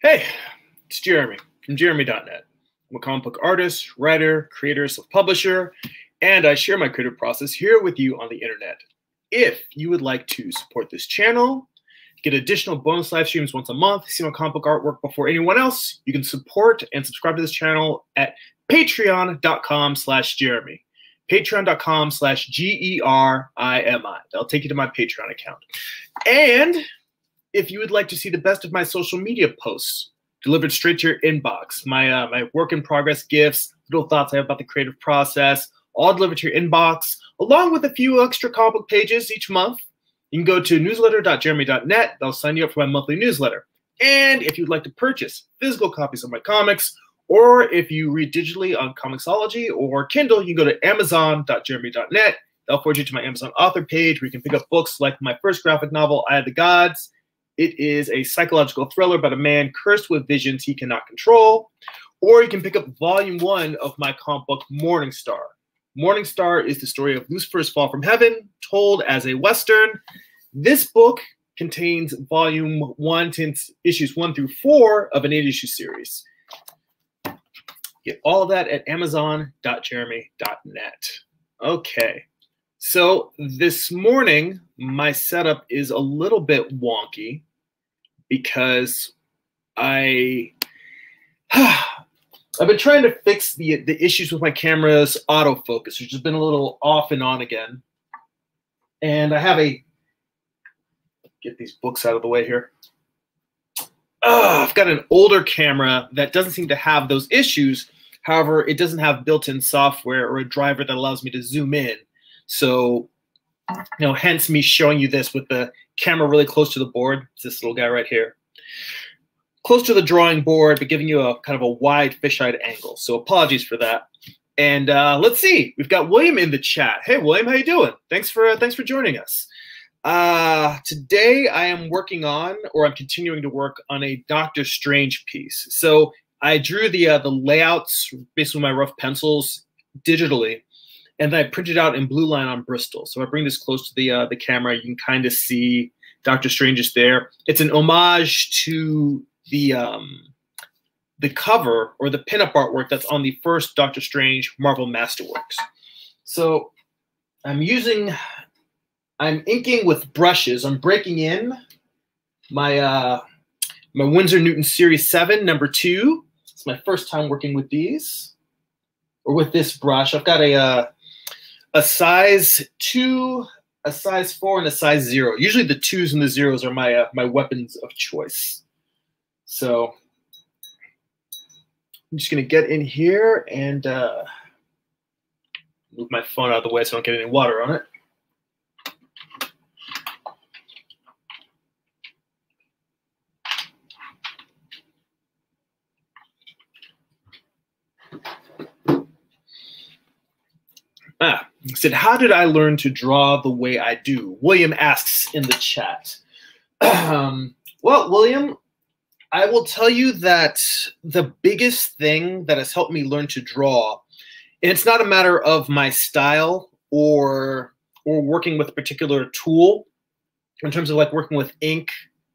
Hey, it's Gerimi from gerimi.net. I'm a comic book artist, writer, creator, self publisher, and I share my creative process here with you on the internet. If you would like to support this channel, get additional bonus live streams once a month, see my comic book artwork before anyone else, you can support and subscribe to this channel at patreon.com slash gerimi patreon.com slash g-e-r-i-m-i that'll take you to my patreon account and if you would like to see the best of my social media posts delivered straight to your inbox, my uh, my work in progress gifts, little thoughts I have about the creative process, all delivered to your inbox, along with a few extra comic book pages each month. You can go to newsletter.gerimi.net. That'll sign you up for my monthly newsletter. And if you'd like to purchase physical copies of my comics, or if you read digitally on Comixology or Kindle, you can go to amazon.gerimi.net. That'll forward you to my Amazon author page where you can pick up books like my first graphic novel, Eye of the Gods, it is a psychological thriller about a man cursed with visions he cannot control. Or you can pick up volume one of my comic book, Morning Star. Morning Star is the story of Lucifer's fall from heaven, told as a Western. This book contains volume one issues one through four of an eight issue series. Get all that at amazon.gerimi.net. Okay. So this morning, my setup is a little bit wonky because I I've been trying to fix the the issues with my camera's autofocus, which has been a little off and on again. And I have a get these books out of the way here. Oh, I've got an older camera that doesn't seem to have those issues. However, it doesn't have built-in software or a driver that allows me to zoom in. So, you know, hence me showing you this with the camera really close to the board. It's this little guy right here. Close to the drawing board, but giving you a kind of a wide fisheye angle. So apologies for that. And uh, let's see, we've got William in the chat. Hey, William, how you doing? Thanks for uh, thanks for joining us. Uh, today I am working on, or I'm continuing to work on a Doctor Strange piece. So I drew the uh, the layouts based on my rough pencils digitally, and then I printed out in blue line on Bristol. So I bring this close to the uh, the camera. You can kind of see Doctor Strange is there. It's an homage to the um, the cover or the pinup artwork that's on the first Doctor Strange Marvel Masterworks. So I'm using, I'm inking with brushes. I'm breaking in my uh, my Winsor Newton Series 7, number two. It's my first time working with these or with this brush. I've got a uh, a size two, a size four, and a size zero. Usually the twos and the zeros are my uh, my weapons of choice. So I'm just gonna get in here and uh, move my phone out of the way so I don't get any water on it. Ah, said, how did I learn to draw the way I do? William asks in the chat. um, well, William, I will tell you that the biggest thing that has helped me learn to draw, and it's not a matter of my style or or working with a particular tool in terms of like working with ink,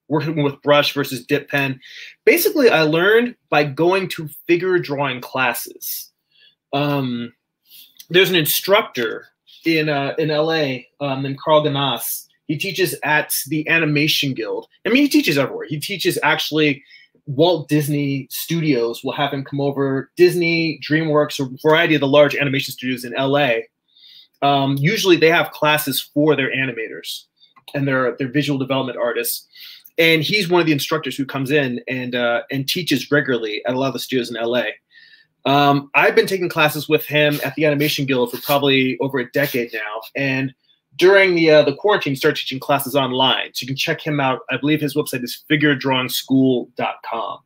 working with brush versus dip pen. Basically, I learned by going to figure drawing classes. Um, there's an instructor in uh, in LA, um, in Karl Gnass. He teaches at the Animation Guild. I mean, he teaches everywhere. He teaches actually. Walt Disney Studios will have him come over. Disney, DreamWorks, a variety of the large animation studios in LA. Um, usually, they have classes for their animators and their their visual development artists. And he's one of the instructors who comes in and uh, and teaches regularly at a lot of the studios in LA. Um, I've been taking classes with him at the Animation Guild for probably over a decade now, and during the uh, the quarantine, started teaching classes online. So you can check him out. I believe his website is figuredrawingschool.com.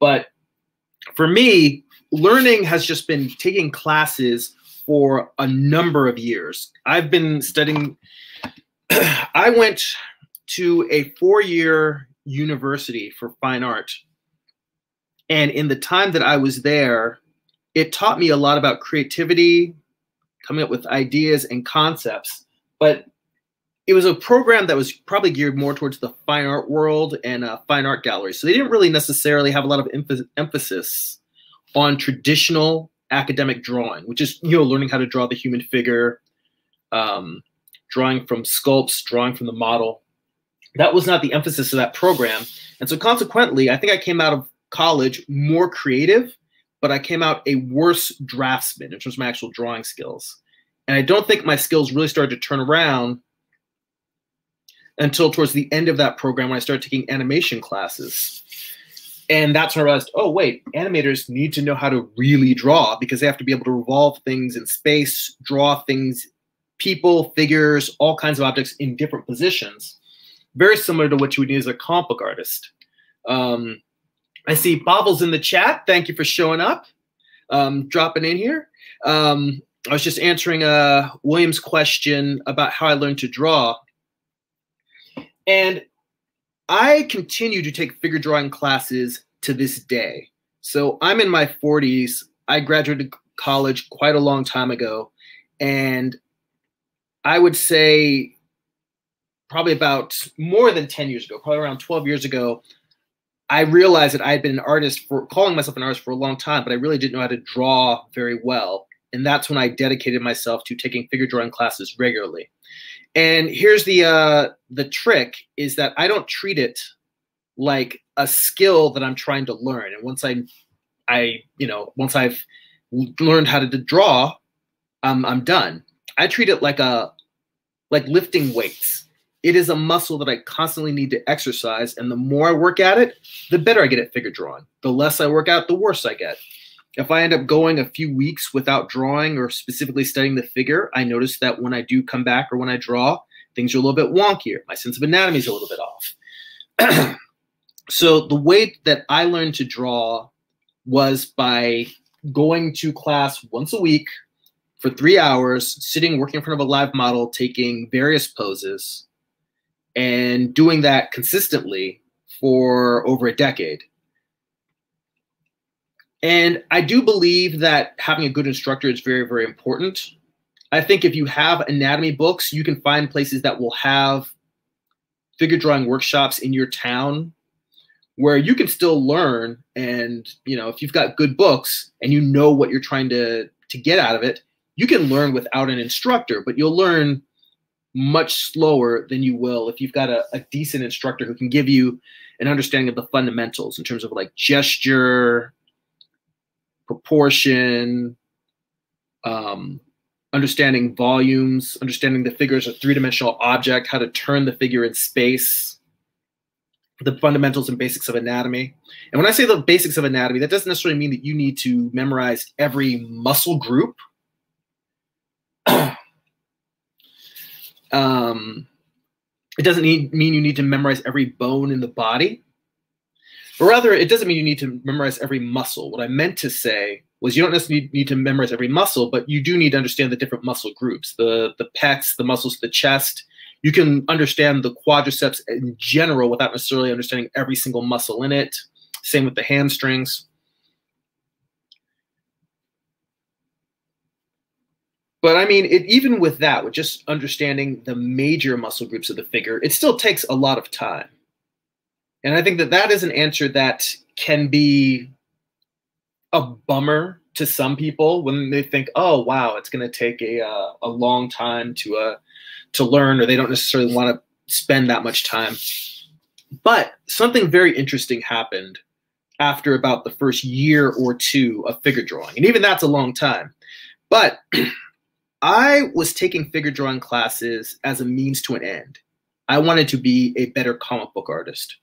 But for me, learning has just been taking classes for a number of years. I've been studying. I went to a four year university for fine art and in the time that I was there, it taught me a lot about creativity, coming up with ideas and concepts. But it was a program that was probably geared more towards the fine art world and uh, fine art galleries. So they didn't really necessarily have a lot of emph emphasis on traditional academic drawing, which is you know learning how to draw the human figure, um, drawing from sculpts, drawing from the model. That was not the emphasis of that program, and so consequently, I think I came out of college more creative, but I came out a worse draftsman in terms of my actual drawing skills. And I don't think my skills really started to turn around until towards the end of that program when I started taking animation classes. And that's when I realized, oh, wait, animators need to know how to really draw because they have to be able to revolve things in space, draw things, people, figures, all kinds of objects in different positions. Very similar to what you would need as a comic book artist. Um, I see Bobbles in the chat. Thank you for showing up, um, dropping in here. Um, I was just answering uh, William's question about how I learned to draw. And I continue to take figure drawing classes to this day. So I'm in my 40s. I graduated college quite a long time ago. And I would say probably about more than 10 years ago, probably around 12 years ago, I realized that I had been an artist for calling myself an artist for a long time, but I really didn't know how to draw very well. And that's when I dedicated myself to taking figure drawing classes regularly. And here's the uh, the trick is that I don't treat it like a skill that I'm trying to learn. And once I, I you know, once I've learned how to draw, um, I'm done. I treat it like a like lifting weights. It is a muscle that I constantly need to exercise, and the more I work at it, the better I get at figure drawing. The less I work out, the worse I get. If I end up going a few weeks without drawing or specifically studying the figure, I notice that when I do come back or when I draw, things are a little bit wonkier. My sense of anatomy is a little bit off. so the way that I learned to draw was by going to class once a week for three hours, sitting, working in front of a live model, taking various poses, and doing that consistently for over a decade. And I do believe that having a good instructor is very, very important. I think if you have anatomy books, you can find places that will have figure drawing workshops in your town where you can still learn and you know if you've got good books and you know what you're trying to to get out of it you can learn without an instructor but you'll learn much slower than you will if you've got a, a decent instructor who can give you an understanding of the fundamentals in terms of like gesture proportion, um, understanding volumes, understanding the figure as a three-dimensional object, how to turn the figure in space, the fundamentals and basics of anatomy. And when I say the basics of anatomy, that doesn't necessarily mean that you need to memorize every muscle group. um, it doesn't need, mean you need to memorize every bone in the body. But rather, it doesn't mean you need to memorize every muscle. What I meant to say was you don't necessarily need to memorize every muscle, but you do need to understand the different muscle groups, the, the pecs, the muscles the chest. You can understand the quadriceps in general without necessarily understanding every single muscle in it. Same with the hamstrings. But I mean, it, even with that, with just understanding the major muscle groups of the figure, it still takes a lot of time. And I think that that is an answer that can be a bummer to some people when they think, "Oh, wow, it's going to take a uh, a long time to uh to learn," or they don't necessarily want to spend that much time. But something very interesting happened after about the first year or two of figure drawing, and even that's a long time. But I was taking figure drawing classes as a means to an end. I wanted to be a better comic book artist.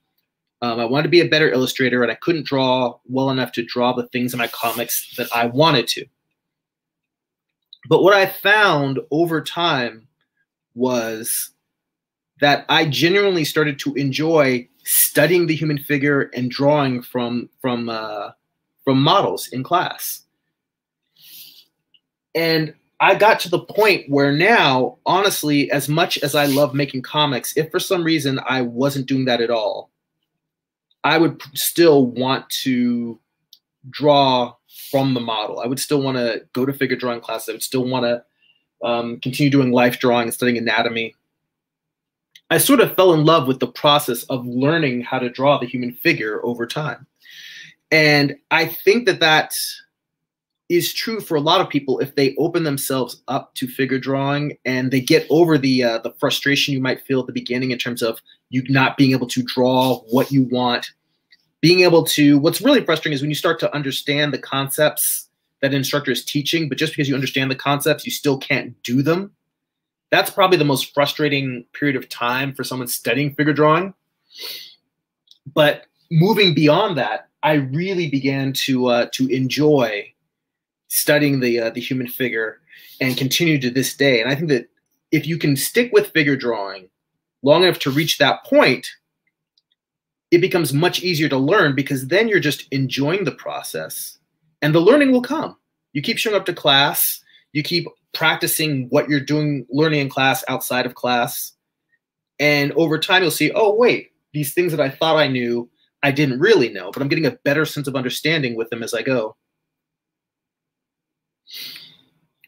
Um, I wanted to be a better illustrator, and I couldn't draw well enough to draw the things in my comics that I wanted to. But what I found over time was that I genuinely started to enjoy studying the human figure and drawing from from uh, from models in class. And I got to the point where now, honestly, as much as I love making comics, if for some reason I wasn't doing that at all, I would still want to draw from the model. I would still want to go to figure drawing class. I would still want to um, continue doing life drawing and studying anatomy. I sort of fell in love with the process of learning how to draw the human figure over time. And I think that that is true for a lot of people if they open themselves up to figure drawing and they get over the uh, the frustration you might feel at the beginning in terms of you not being able to draw what you want. Being able to what's really frustrating is when you start to understand the concepts that an instructor is teaching but just because you understand the concepts you still can't do them. That's probably the most frustrating period of time for someone studying figure drawing. But moving beyond that i really began to uh, to enjoy studying the uh, the human figure and continue to this day. And I think that if you can stick with figure drawing long enough to reach that point, it becomes much easier to learn because then you're just enjoying the process and the learning will come. You keep showing up to class, you keep practicing what you're doing, learning in class outside of class. And over time, you'll see, oh, wait, these things that I thought I knew, I didn't really know, but I'm getting a better sense of understanding with them as I go.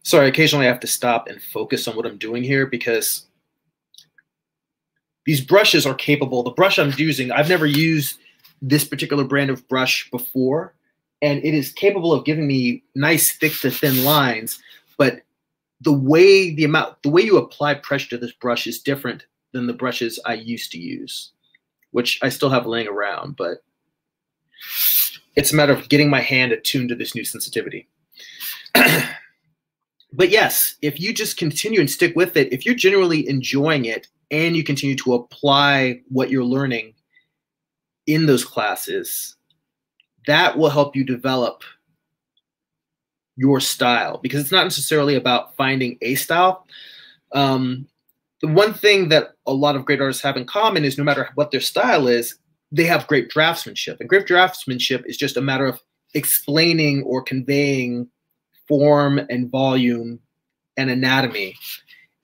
Sorry, occasionally I have to stop and focus on what I'm doing here because these brushes are capable. The brush I'm using, I've never used this particular brand of brush before, and it is capable of giving me nice thick to thin lines, but the way the amount the way you apply pressure to this brush is different than the brushes I used to use, which I still have laying around, but it's a matter of getting my hand attuned to this new sensitivity. but yes, if you just continue and stick with it, if you're genuinely enjoying it and you continue to apply what you're learning in those classes, that will help you develop your style because it's not necessarily about finding a style. Um, the one thing that a lot of great artists have in common is no matter what their style is, they have great draftsmanship. And great draftsmanship is just a matter of explaining or conveying form and volume and anatomy.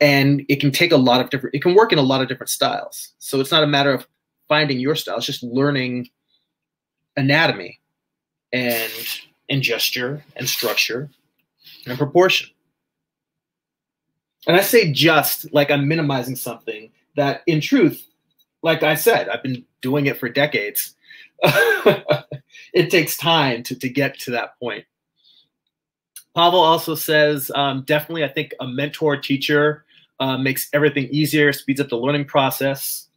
And it can take a lot of different, it can work in a lot of different styles. So it's not a matter of finding your style, it's just learning anatomy and, and gesture and structure and proportion. And I say just like I'm minimizing something that in truth, like I said, I've been doing it for decades. it takes time to, to get to that point. Pavel also says, um, definitely, I think a mentor teacher uh, makes everything easier, speeds up the learning process.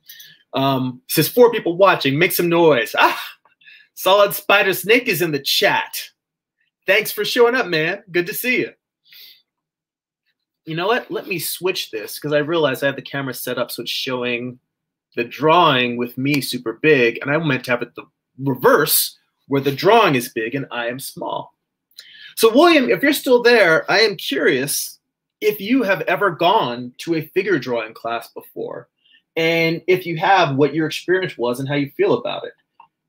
Um, says four people watching, make some noise. Ah, Solid Spider Snake is in the chat. Thanks for showing up, man. Good to see you. You know what? Let me switch this because I realize I have the camera set up so it's showing the drawing with me super big, and I meant to have it the reverse where the drawing is big and I am small. So, William, if you're still there, I am curious if you have ever gone to a figure drawing class before, and if you have, what your experience was and how you feel about it.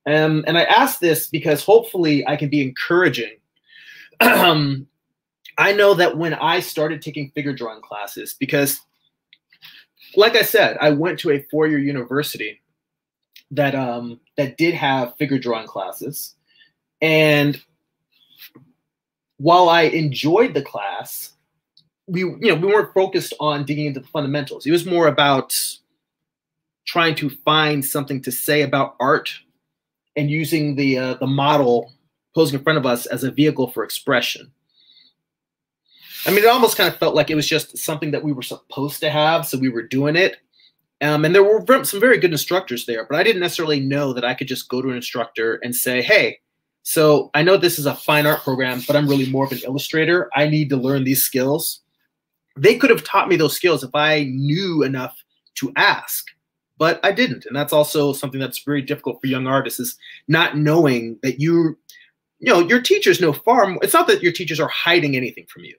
Um, and I ask this because hopefully I can be encouraging. I know that when I started taking figure drawing classes, because like I said, I went to a four-year university that um, that did have figure drawing classes, and while I enjoyed the class, we you know we weren't focused on digging into the fundamentals. It was more about trying to find something to say about art and using the uh, the model posing in front of us as a vehicle for expression. I mean, it almost kind of felt like it was just something that we were supposed to have, so we were doing it. Um, and there were some very good instructors there, but I didn't necessarily know that I could just go to an instructor and say, "Hey, so I know this is a fine art program, but I'm really more of an illustrator. I need to learn these skills. They could have taught me those skills if I knew enough to ask, but I didn't. And that's also something that's very difficult for young artists is not knowing that you, you know, your teachers know far more. It's not that your teachers are hiding anything from you.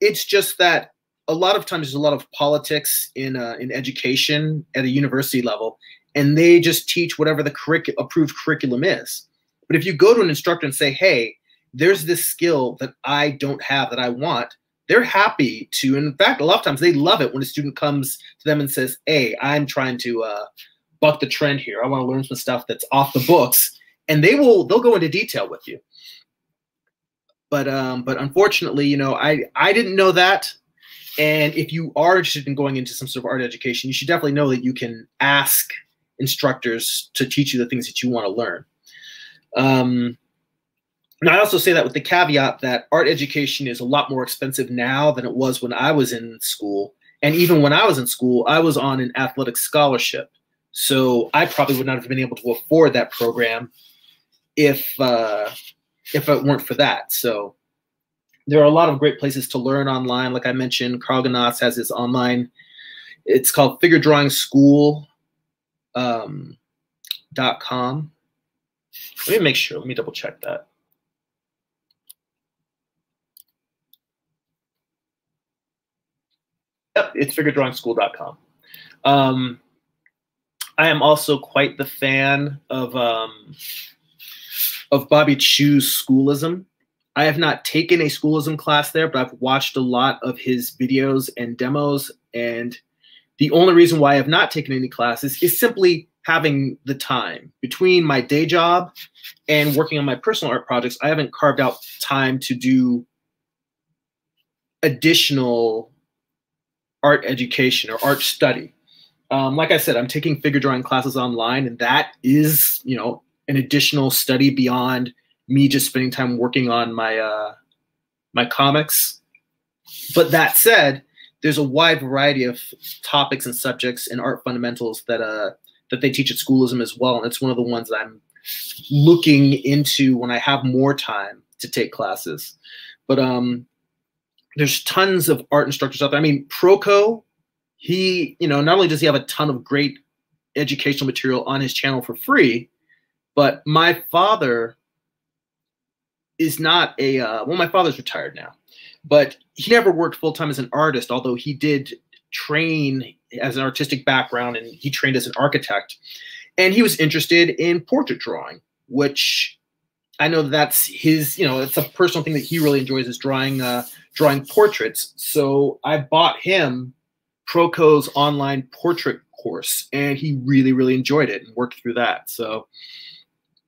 It's just that a lot of times there's a lot of politics in uh, in education at a university level, and they just teach whatever the curric- approved curriculum is but if you go to an instructor and say, hey, there's this skill that I don't have that I want, they're happy to. In fact, a lot of times they love it when a student comes to them and says, hey, I'm trying to uh, buck the trend here. I want to learn some stuff that's off the books. And they will, they'll go into detail with you. But, um, but unfortunately, you know, I, I didn't know that. And if you are interested in going into some sort of art education, you should definitely know that you can ask instructors to teach you the things that you want to learn. Um, and I also say that with the caveat that art education is a lot more expensive now than it was when I was in school. And even when I was in school, I was on an athletic scholarship. So I probably would not have been able to afford that program if uh, if it weren't for that. So there are a lot of great places to learn online. Like I mentioned, Karl Gnass has his online. It's called Figure Drawing School. Um, dot com. Let me make sure. Let me double check that. Yep, it's figuredrawingschool.com. Um, I am also quite the fan of um, of Bobby Chiu's schoolism. I have not taken a schoolism class there, but I've watched a lot of his videos and demos. And the only reason why I have not taken any classes is simply having the time between my day job and working on my personal art projects. I haven't carved out time to do additional art education or art study. Um, like I said, I'm taking figure drawing classes online, and that is, you know, an additional study beyond me just spending time working on my uh, my comics. But that said, there's a wide variety of topics and subjects in art fundamentals that uh, that they teach at schoolism as well, and it's one of the ones that I'm looking into when I have more time to take classes. But um, there's tons of art instructors out there. I mean, Proko he, you know, not only does he have a ton of great educational material on his channel for free, but my father is not a uh, well, my father's retired now, but he never worked full time as an artist, although he did train as an artistic background and he trained as an architect. And he was interested in portrait drawing, which I know that's his, you know, it's a personal thing that he really enjoys is drawing uh, drawing portraits. So I bought him Proko's online portrait course, and he really, really enjoyed it and worked through that. So,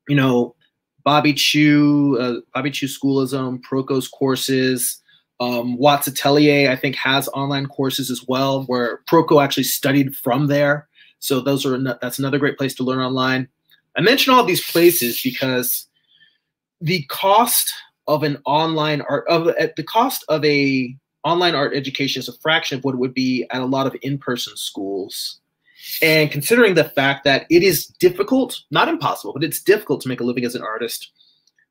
you know, Bobby Chiu, uh, Bobby Chiu Schoolism, Proko's courses, um, Watts Atelier, I think, has online courses as well, where Proko actually studied from there. So those are that's another great place to learn online. I mention all these places because the cost of an online art of the cost of a online art education is a fraction of what it would be at a lot of in-person schools. And considering the fact that it is difficult, not impossible, but it's difficult to make a living as an artist,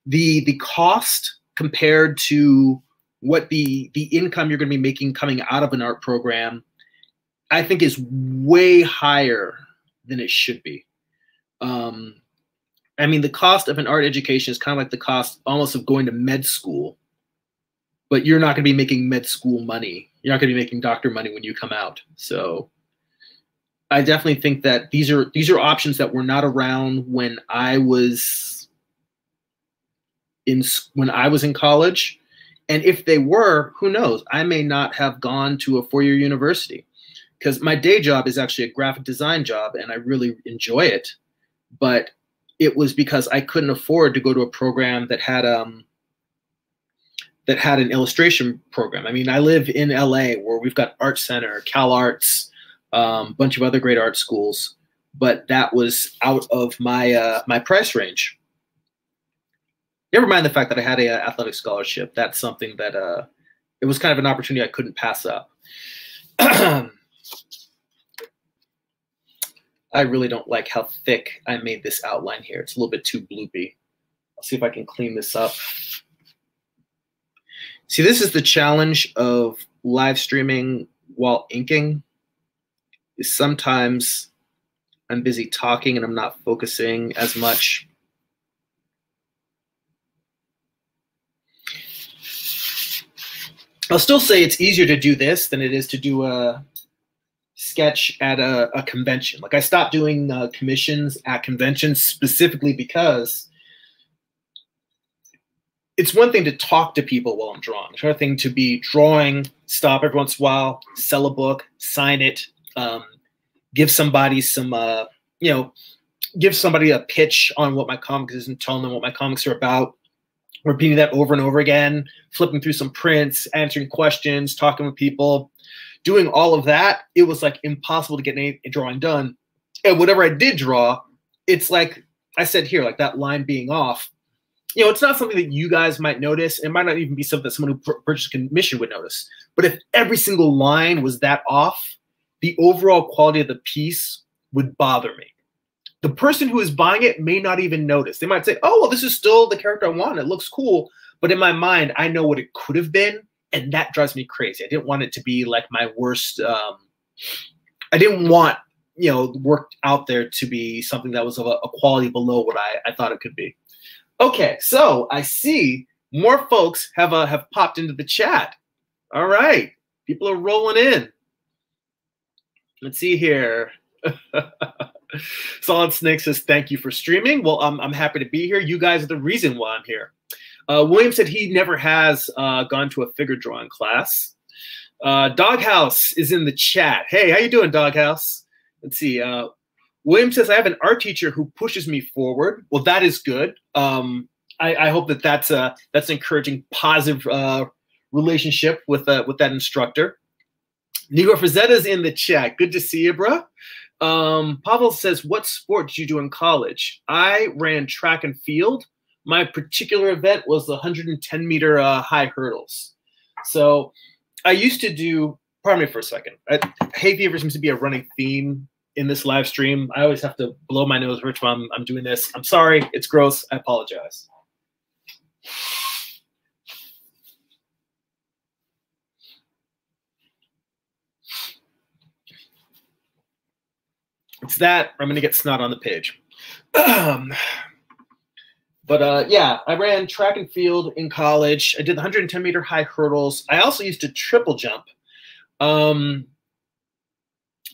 the the cost compared to what the the income you're going to be making coming out of an art program, I think is way higher than it should be. Um, I mean, the cost of an art education is kind of like the cost almost of going to med school but you're not going to be making med school money. You're not going to be making doctor money when you come out. So I definitely think that these are these are options that were not around when I was in when I was in college. And if they were, who knows? I may not have gone to a four-year university because my day job is actually a graphic design job and I really enjoy it. But it was because I couldn't afford to go to a program that had um, that had an illustration program. I mean, I live in LA where we've got Art Center, Cal Arts, a um, bunch of other great art schools, but that was out of my uh, my price range. Never mind the fact that I had a, uh, athletic scholarship. That's something that uh, it was kind of an opportunity I couldn't pass up. I really don't like how thick I made this outline here. It's a little bit too bloopy. I'll see if I can clean this up. See, this is the challenge of live streaming while inking. Is sometimes I'm busy talking and I'm not focusing as much. I'll still say it's easier to do this than it is to do a sketch at a, a convention. Like I stopped doing uh, commissions at conventions specifically because it's one thing to talk to people while I'm drawing. It's another thing to be drawing, stop every once in a while, sell a book, sign it, um, give somebody some, uh, you know, give somebody a pitch on what my comics is and tell them what my comics are about. Repeating that over and over again, flipping through some prints, answering questions, talking with people, doing all of that, it was like impossible to get any drawing done. And whatever I did draw, it's like I said here, like that line being off. You know, it's not something that you guys might notice. It might not even be something that someone who purchased a commission would notice. But if every single line was that off, the overall quality of the piece would bother me. The person who is buying it may not even notice. They might say, "Oh, well, this is still the character I want. It looks cool." But in my mind, I know what it could have been, and that drives me crazy. I didn't want it to be like my worst. Um, I didn't want you know work out there to be something that was of a, a quality below what I, I thought it could be. Okay, so I see more folks have uh, have popped into the chat. All right, people are rolling in. Let's see here. Solid Snake says, Thank you for streaming. Well, I'm, I'm happy to be here. You guys are the reason why I'm here. Uh, William said he never has uh, gone to a figure drawing class. Uh, Doghouse is in the chat. Hey, how you doing, Doghouse? Let's see. Uh, William says I have an art teacher who pushes me forward. Well, that is good. Um, I, I, hope that that's a that's an encouraging, positive uh, relationship with uh, with that instructor. Negro is in the chat. Good to see you, bro. Um, Pavel says, What sport did you do in college? I ran track and field. My particular event was the 110 meter uh, high hurdles. So I used to do, pardon me for a second. I, hay fever seems to be a running theme in this live stream. I always have to blow my nose every time I'm, I'm doing this. I'm sorry. It's gross. I apologize. It's that, I'm going to get snot on the page. Um, but uh, yeah, I ran track and field in college. I did the 110 meter high hurdles. I also used to triple jump. Um,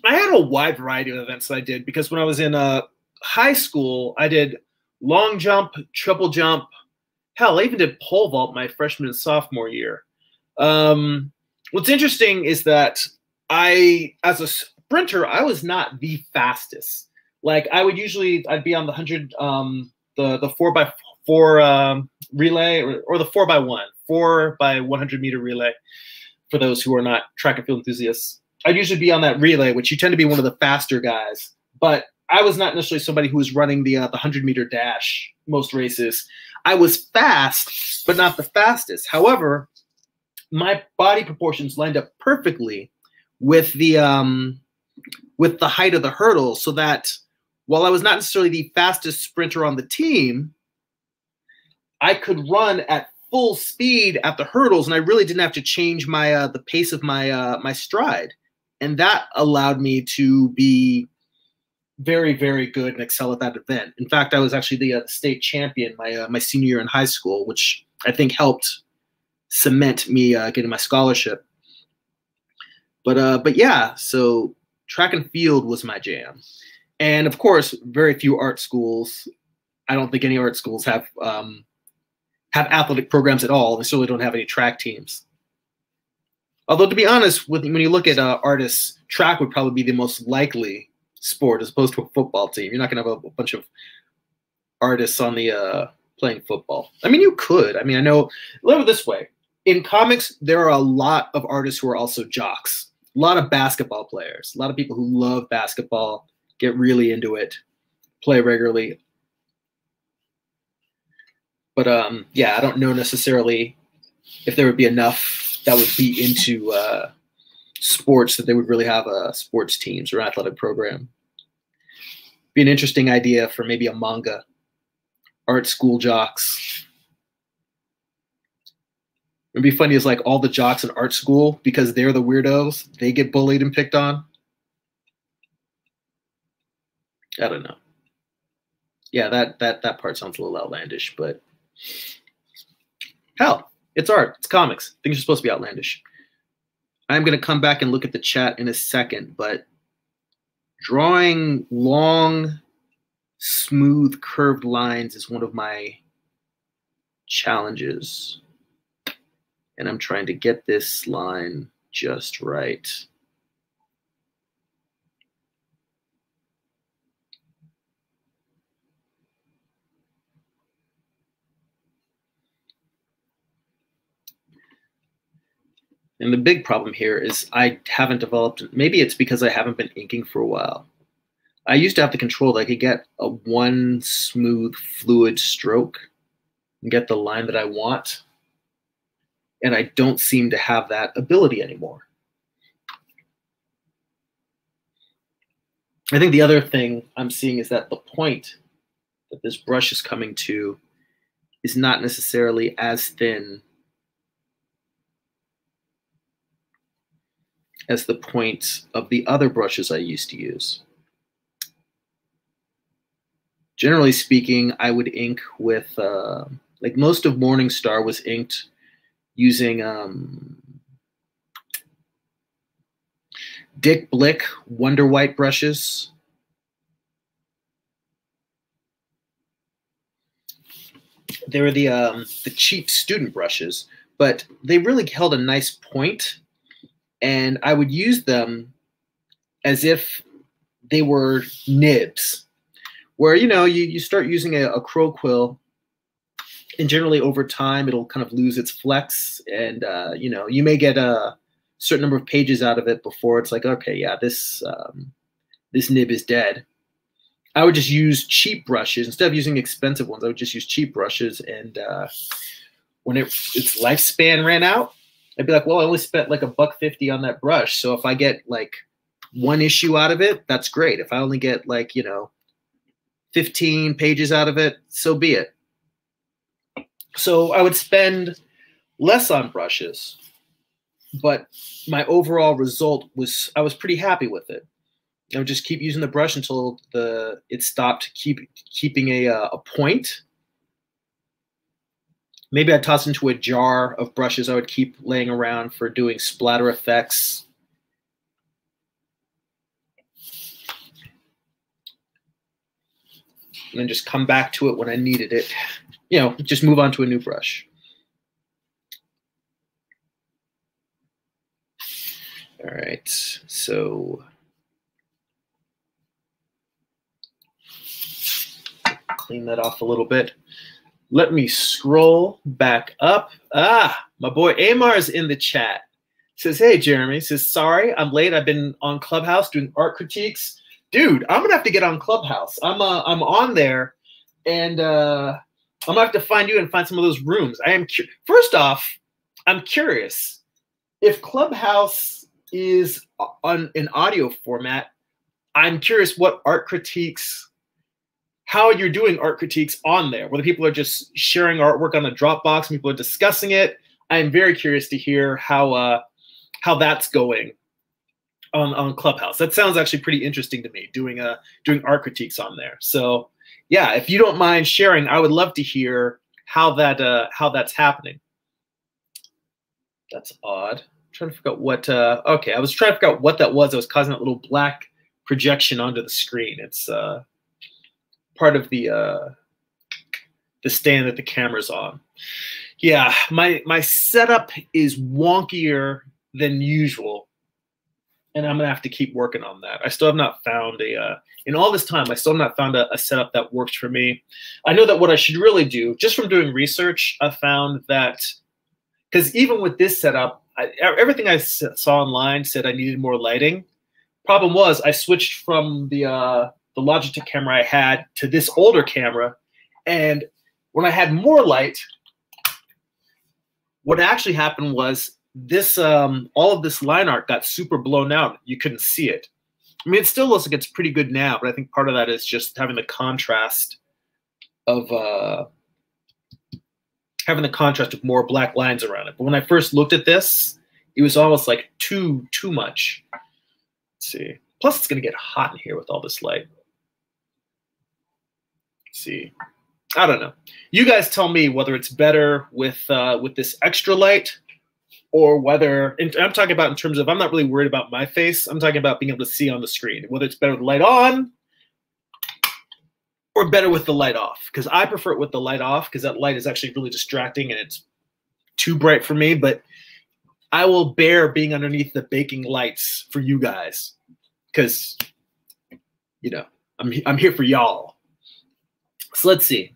I had a wide variety of events that I did because when I was in uh, high school, I did long jump, triple jump. Hell, I even did pole vault my freshman and sophomore year. Um, what's interesting is that I, as a sprinter, I was not the fastest. Like I would usually, I'd be on the hundred, um, the the four by four um, relay or, or the four by one, four by one hundred meter relay. For those who are not track and field enthusiasts, I'd usually be on that relay, which you tend to be one of the faster guys. But I was not necessarily somebody who was running the uh, the hundred meter dash most races. I was fast, but not the fastest. However, my body proportions lined up perfectly with the um, with the height of the hurdle so that while I was not necessarily the fastest sprinter on the team, I could run at full speed at the hurdles, and I really didn't have to change my uh, the pace of my uh, my stride, and that allowed me to be very very good and excel at that event. In fact, I was actually the uh, state champion my uh, my senior year in high school, which I think helped cement me uh, getting my scholarship. But uh, but yeah, so track and field was my jam. And of course, very few art schools. I don't think any art schools have um, have athletic programs at all. They certainly don't have any track teams. Although to be honest, when you look at uh, artists, track would probably be the most likely sport as opposed to a football team. You're not going to have a, a, bunch of artists on the uh, playing football. I mean, you could. I mean, I know. Let it this way: in comics, there are a lot of artists who are also jocks a lot of basketball players, a lot of people who love basketball, get really into it, play regularly. But um, yeah, I don't know necessarily if there would be enough that would be into uh, sports that they would really have a sports teams or athletic program. Be an interesting idea for maybe a manga, art school jocks It'd be funny is like all the jocks in art school because they're the weirdos, they get bullied and picked on. I don't know. Yeah, that that that part sounds a little outlandish, but hell, it's art, it's comics. Things are supposed to be outlandish. I'm gonna come back and look at the chat in a second, but drawing long, smooth, curved lines is one of my challenges and I'm trying to get this line just right. And the big problem here is I haven't developed, maybe it's because I haven't been inking for a while. I used to have the control that I could get a one smooth fluid stroke and get the line that I want. And I don't seem to have that ability anymore. I think the other thing I'm seeing is that the point that this brush is coming to is not necessarily as thin as the point of the other brushes I used to use. Generally speaking, I would ink with, uh, like most of Morningstar was inked using um, Dick Blick Wonder White brushes. They were the um, the cheap student brushes, but they really held a nice point and I would use them as if they were nibs, where you know you, you start using a, a crow quill, and generally over time it'll kind of lose its flex, and uh, you know you may get a certain number of pages out of it before it's like okay yeah this um, this nib is dead. I would just use cheap brushes instead of using expensive ones. I would just use cheap brushes, and uh, when it, its lifespan ran out, I'd be like, well, I only spent like a buck fifty on that brush. So if I get like one issue out of it, that's great. If I only get like, you know, 15 pages out of it, so be it. So I would spend less on brushes, but my overall result was I was pretty happy with it. I would just keep using the brush until the it stopped keep keeping a uh, a point maybe I'd toss into a jar of brushes I would keep laying around for doing splatter effects. And then just come back to it when I needed it. You know, just move on to a new brush. All right, so clean that off a little bit. Let me scroll back up. Ah, my boy Amar is in the chat. Says, hey, Gerimi. Says, sorry, I'm late. I've been on Clubhouse doing art critiques. Dude, I'm gonna have to get on Clubhouse. I'm uh, I'm on there, and uh, I'm gonna have to find you and find some of those rooms. I am cu- first off, I'm curious if Clubhouse is on an audio format. I'm curious what art critiques how you're doing art critiques on there, whether people are just sharing artwork on a Dropbox, and people are discussing it. I'm very curious to hear how uh, how that's going on, on Clubhouse. That sounds actually pretty interesting to me, doing a uh, doing art critiques on there. So yeah, if you don't mind sharing, I would love to hear how that uh, how that's happening. That's odd. I'm trying to figure out what. Uh, okay, I was trying to figure out what that was. I was causing that little black projection onto the screen. It's uh, part of the uh, the stand that the camera's on. Yeah, my my setup is wonkier than usual, and I'm gonna have to keep working on that. I still have not found a uh, in all this time. I still have not found a, a setup that works for me. I know that what I should really do, just from doing research, I found that because even with this setup, I, everything I saw online said I needed more lighting. Problem was, I switched from the uh, the Logitech camera I had to this older camera. And when I had more light, what actually happened was this um, all of this line art got super blown out. You couldn't see it. I mean, it still looks like it's pretty good now, but I think part of that is just having the contrast of uh, having the contrast of more black lines around it. But when I first looked at this, it was almost like too too much. Let's see. Plus, it's to get hot in here with all this light see. I don't know. You guys tell me whether it's better with uh, with this extra light or whether I'm talking about in terms of I'm not really worried about my face. I'm talking about being able to see on the screen. Whether it's better with the light on or better with the light off. Because I prefer it with the light off because that light is actually really distracting and it's too bright for me. But I will bear being underneath the baking lights for you guys because you know I'm I'm here for y'all. So let's see.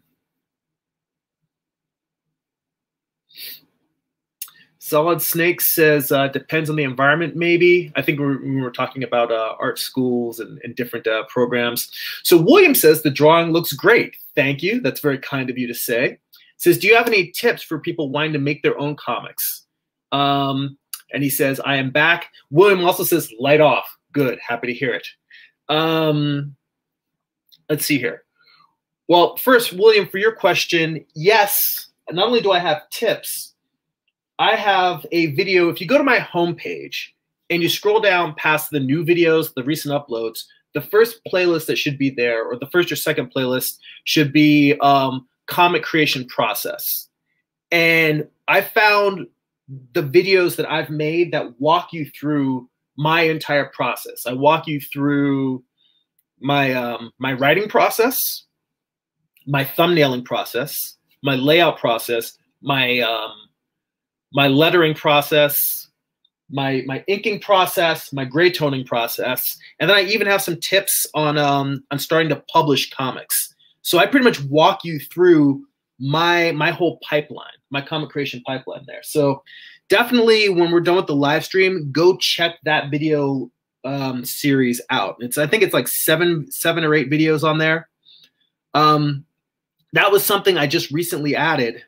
Solid Snake says uh, depends on the environment, maybe. I think we were, we were talking about uh, art schools and, and different uh, programs. So William says the drawing looks great. Thank you. That's very kind of you to say. Says, do you have any tips for people wanting to make their own comics? Um, and he says, I am back. William also says, light off. Good. Happy to hear it. Um, let's see here. Well, first, William, for your question, yes, not only do I have tips, I have a video. If you go to my homepage and you scroll down past the new videos, the recent uploads, the first playlist that should be there, or the first or second playlist, should be um, comic creation process. And I found the videos that I've made that walk you through my entire process. I walk you through my um, my writing process, my thumbnailing process, my layout process, my um, my lettering process, my my inking process, my gray toning process, and then I even have some tips on um, on starting to publish comics. So I pretty much walk you through my my whole pipeline, my comic creation pipeline there. So definitely when we're done with the live stream, go check that video um, series out. It's I think it's like seven seven or eight videos on there. Um, that was something I just recently added.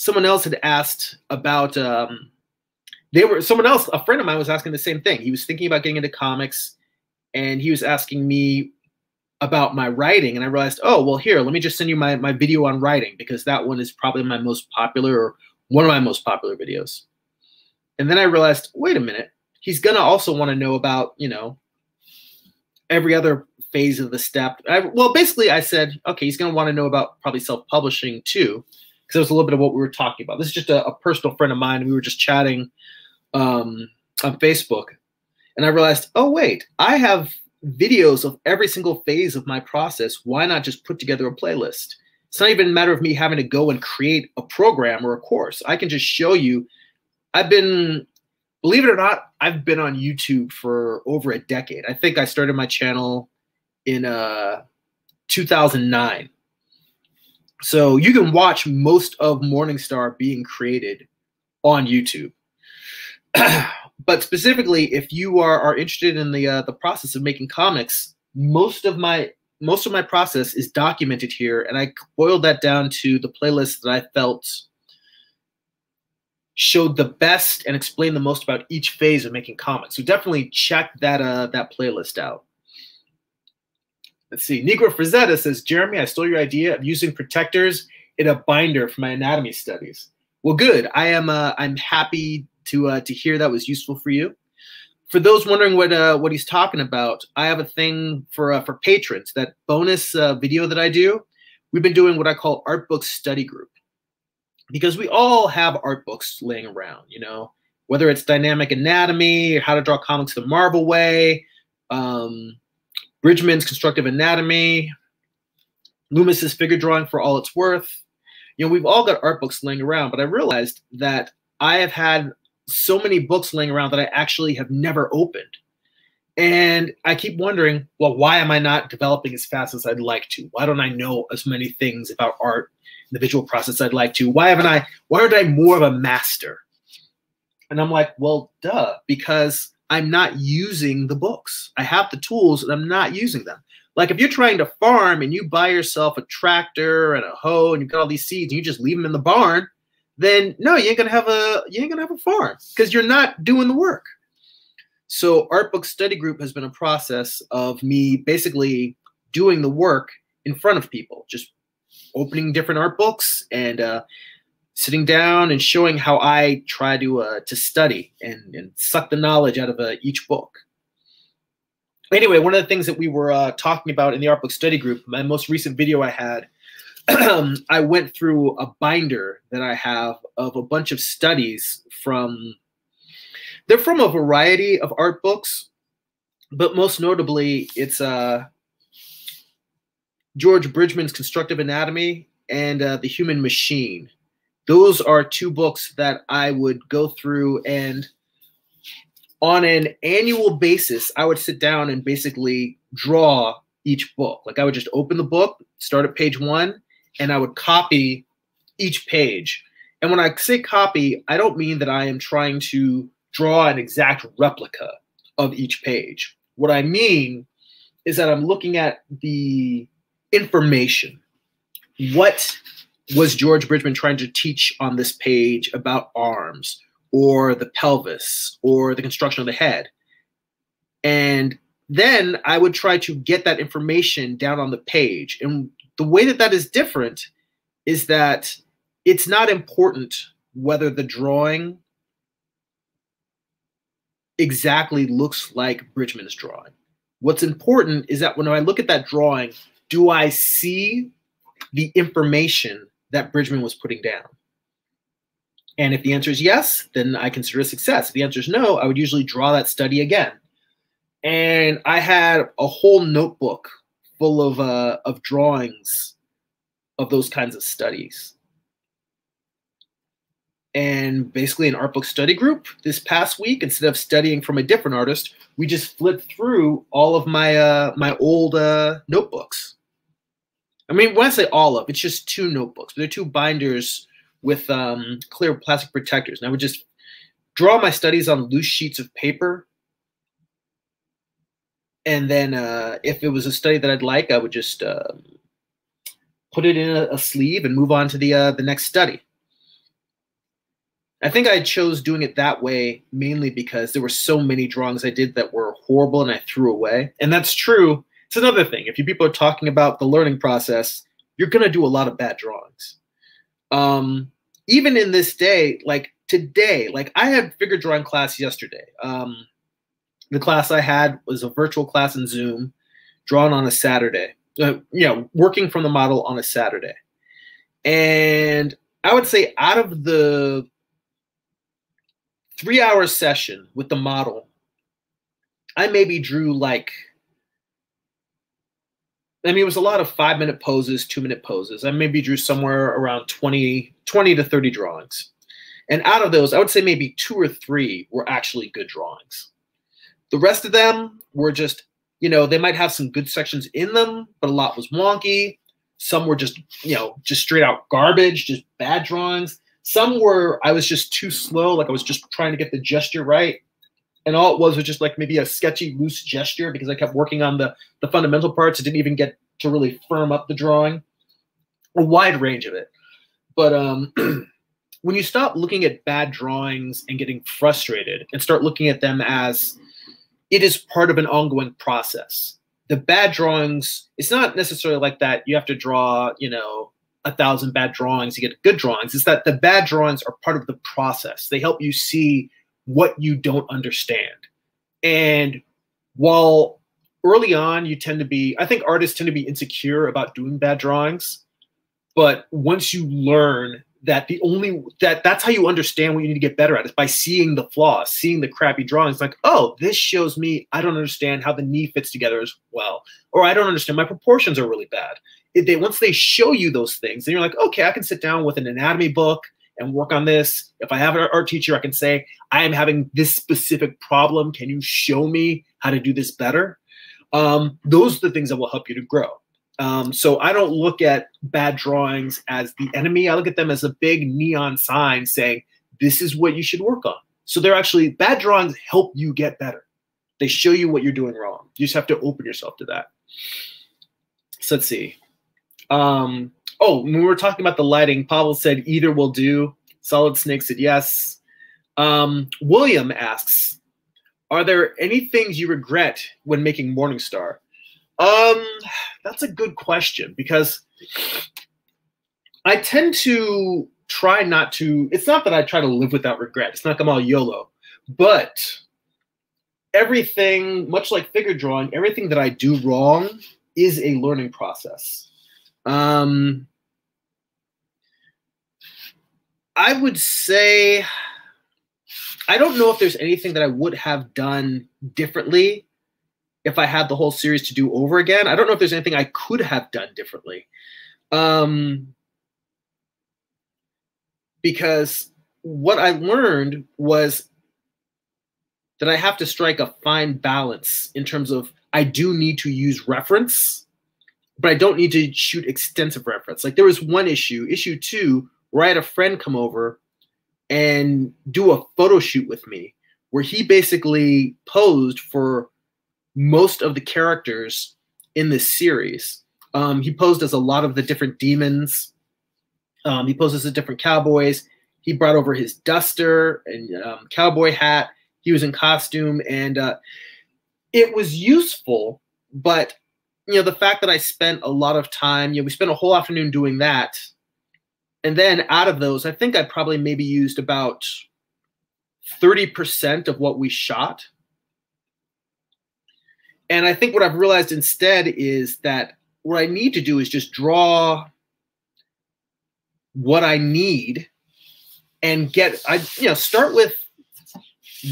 Someone else had asked about um, they were someone else, a friend of mine was asking the same thing. He was thinking about getting into comics and he was asking me about my writing and I realized, oh, well here, let me just send you my, my video on writing because that one is probably my most popular or one of my most popular videos. And then I realized, wait a minute, he's gonna also want to know about, you know, every other phase of the step. I, well, basically I said, okay, he's gonna want to know about probably self-publishing too, because it was a little bit of what we were talking about. This is just a, a personal friend of mine. We were just chatting um, on Facebook, and I realized, oh wait, I have videos of every single phase of my process. Why not just put together a playlist? It's not even a matter of me having to go and create a program or a course. I can just show you. I've been, believe it or not, I've been on YouTube for over a decade. I think I started my channel in uh, 2009. So you can watch most of Morningstar being created on YouTube. but specifically, if you are, are interested in the uh, the process of making comics, most of my most of my process is documented here, and I boiled that down to the playlist that I felt showed the best and explained the most about each phase of making comics. So definitely check that uh, that playlist out. Let's see. Negro Frazetta says, Gerimi, I stole your idea of using protectors in a binder for my anatomy studies. Well, good. I am. Uh, I'm happy to uh, to hear that was useful for you. For those wondering what uh, what he's talking about, I have a thing for uh, for patrons. That bonus uh, video that I do, we've been doing what I call art book study group, because we all have art books laying around. You know, whether it's dynamic anatomy, or how to draw comics the Marvel way, um, Bridgman's constructive anatomy, Loomis's figure drawing for all it's worth. You know, we've all got art books laying around, but I realized that I have had so many books laying around that I actually have never opened. And I keep wondering, well, why am I not developing as fast as I'd like to? Why don't I know as many things about art, the visual process I'd like to? Why haven't I, why aren't I more of a master? And I'm like, well, duh, because I'm not using the books. I have the tools and I'm not using them. Like if you're trying to farm and you buy yourself a tractor and a hoe and you've got all these seeds and you just leave them in the barn, then no, you ain't gonna have a you ain't gonna have a farm because you're not doing the work. So Art Book Study Group has been a process of me basically doing the work in front of people, just opening different art books and uh, sitting down and showing how I try to uh, to study and, and suck the knowledge out of uh, each book. Anyway, one of the things that we were uh, talking about in the art book study group, my most recent video I had I went through a binder that I have of a bunch of studies from, they're from a variety of art books, but most notably, it's uh, George Bridgman's Constructive Anatomy and uh, The Human Machine. Those are two books that I would go through and on an annual basis, I would sit down and basically draw each book. Like I would just open the book, start at page one, and I would copy each page And when I say copy, I don't mean that I am trying to draw an exact replica of each page. What I mean is that I'm looking at the information. What was George Bridgman trying to teach on this page about arms or the pelvis or the construction of the head? And then I would try to get that information down on the page. And the way that that is different is that it's not important whether the drawing exactly looks like Bridgman's drawing. What's important is that when I look at that drawing, do I see the information that Bridgman was putting down? And if the answer is yes, then I consider a success. If the answer is no, I would usually draw that study again. And I had a whole notebook full of uh, of drawings of those kinds of studies and basically an art book study group this past week instead of studying from a different artist we just flipped through all of my uh my old uh notebooks i mean when i say all of it's just two notebooks they're two binders with um clear plastic protectors and i would just draw my studies on loose sheets of paper and then uh if it was a study that i'd like i would just uh, put it in a, a sleeve and move on to the uh the next study I think I chose doing it that way mainly because there were so many drawings I did that were horrible and I threw away. And that's true. It's another thing. If you people are talking about the learning process, you're going to do a lot of bad drawings. Um, even in this day, like today, like I had figure drawing class yesterday. Um, the class I had was a virtual class in Zoom, drawn on a Saturday. Uh, you know, working from the model on a Saturday. And I would say out of the three hour session with the model, I maybe drew like, I mean, it was a lot of five minute poses, two minute poses. I maybe drew somewhere around 20, 20 to 30 drawings. And out of those, I would say maybe two or three were actually good drawings. The rest of them were just, you know, they might have some good sections in them, but a lot was wonky. Some were just, you know, just straight out garbage, just bad drawings. Some were I was just too slow, like I was just trying to get the gesture right. And all it was was just like maybe a sketchy, loose gesture because I kept working on the, the fundamental parts. I didn't even get to really firm up the drawing. A wide range of it. But um, when you stop looking at bad drawings and getting frustrated and start looking at them as it is part of an ongoing process. The bad drawings, it's not necessarily like that. You have to draw, you know, a thousand bad drawings to get good drawings is that the bad drawings are part of the process. They help you see what you don't understand. And while early on you tend to be, I think artists tend to be insecure about doing bad drawings, but once you learn that the only that that's how you understand what you need to get better at is by seeing the flaws, seeing the crappy drawings. Like, oh, this shows me I don't understand how the knee fits together as well, or I don't understand my proportions are really bad they once they show you those things, then you're like, okay, I can sit down with an anatomy book and work on this. If I have an art teacher, I can say, I am having this specific problem. Can you show me how to do this better? Um, those are the things that will help you to grow. Um, so I don't look at bad drawings as the enemy. I look at them as a big neon sign saying, this is what you should work on. So they're actually, bad drawings help you get better. They show you what you're doing wrong. You just have to open yourself to that. So let's see. Um, oh, when we were talking about the lighting, Pavel said either will do. Solid Snake said yes. Um, William asks, are there any things you regret when making Morningstar? Um, that's a good question because I tend to try not to. It's not that I try to live without regret. It's not like I'm all YOLO, but everything, much like figure drawing, everything that I do wrong is a learning process. Um, I would say I don't know if there's anything that I would have done differently if I had the whole series to do over again. I don't know if there's anything I could have done differently. Um, because what I learned was that I have to strike a fine balance in terms of I do need to use reference but I don't need to shoot extensive reference. Like there was one issue, issue two, where I had a friend come over and do a photo shoot with me, where he basically posed for most of the characters in this series. Um, he posed as a lot of the different demons. Um, he posed as the different cowboys. He brought over his duster and um, cowboy hat. He was in costume, and uh, it was useful. But you know, the fact that I spent a lot of time, you know, we spent a whole afternoon doing that, and then out of those, I think I probably maybe used about thirty percent of what we shot. And I think what I've realized instead is that what I need to do is just draw what I need and get I you know start with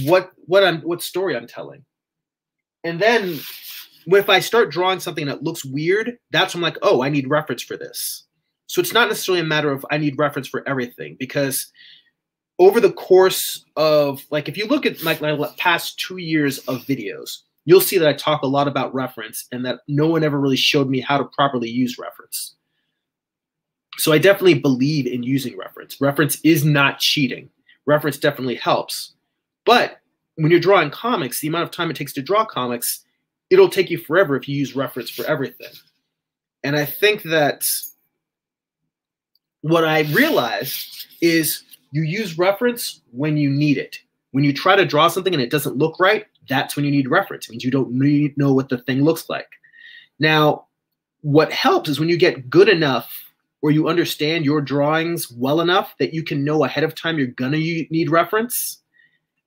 what what I'm what story I'm telling. And then if I start drawing something that looks weird, that's when I'm like, oh, I need reference for this. So it's not necessarily a matter of I need reference for everything because over the course of like if you look at like my past two years of videos, you'll see that I talk a lot about reference and that no one ever really showed me how to properly use reference. So I definitely believe in using reference. Reference is not cheating. Reference definitely helps. But when you're drawing comics, the amount of time it takes to draw comics, it'll take you forever if you use reference for everything. And I think that what I realized is you use reference when you need it. When you try to draw something and it doesn't look right, that's when you need reference. It means you don't need, know what the thing looks like. Now, what helps is when you get good enough or you understand your drawings well enough that you can know ahead of time you're gonna need reference,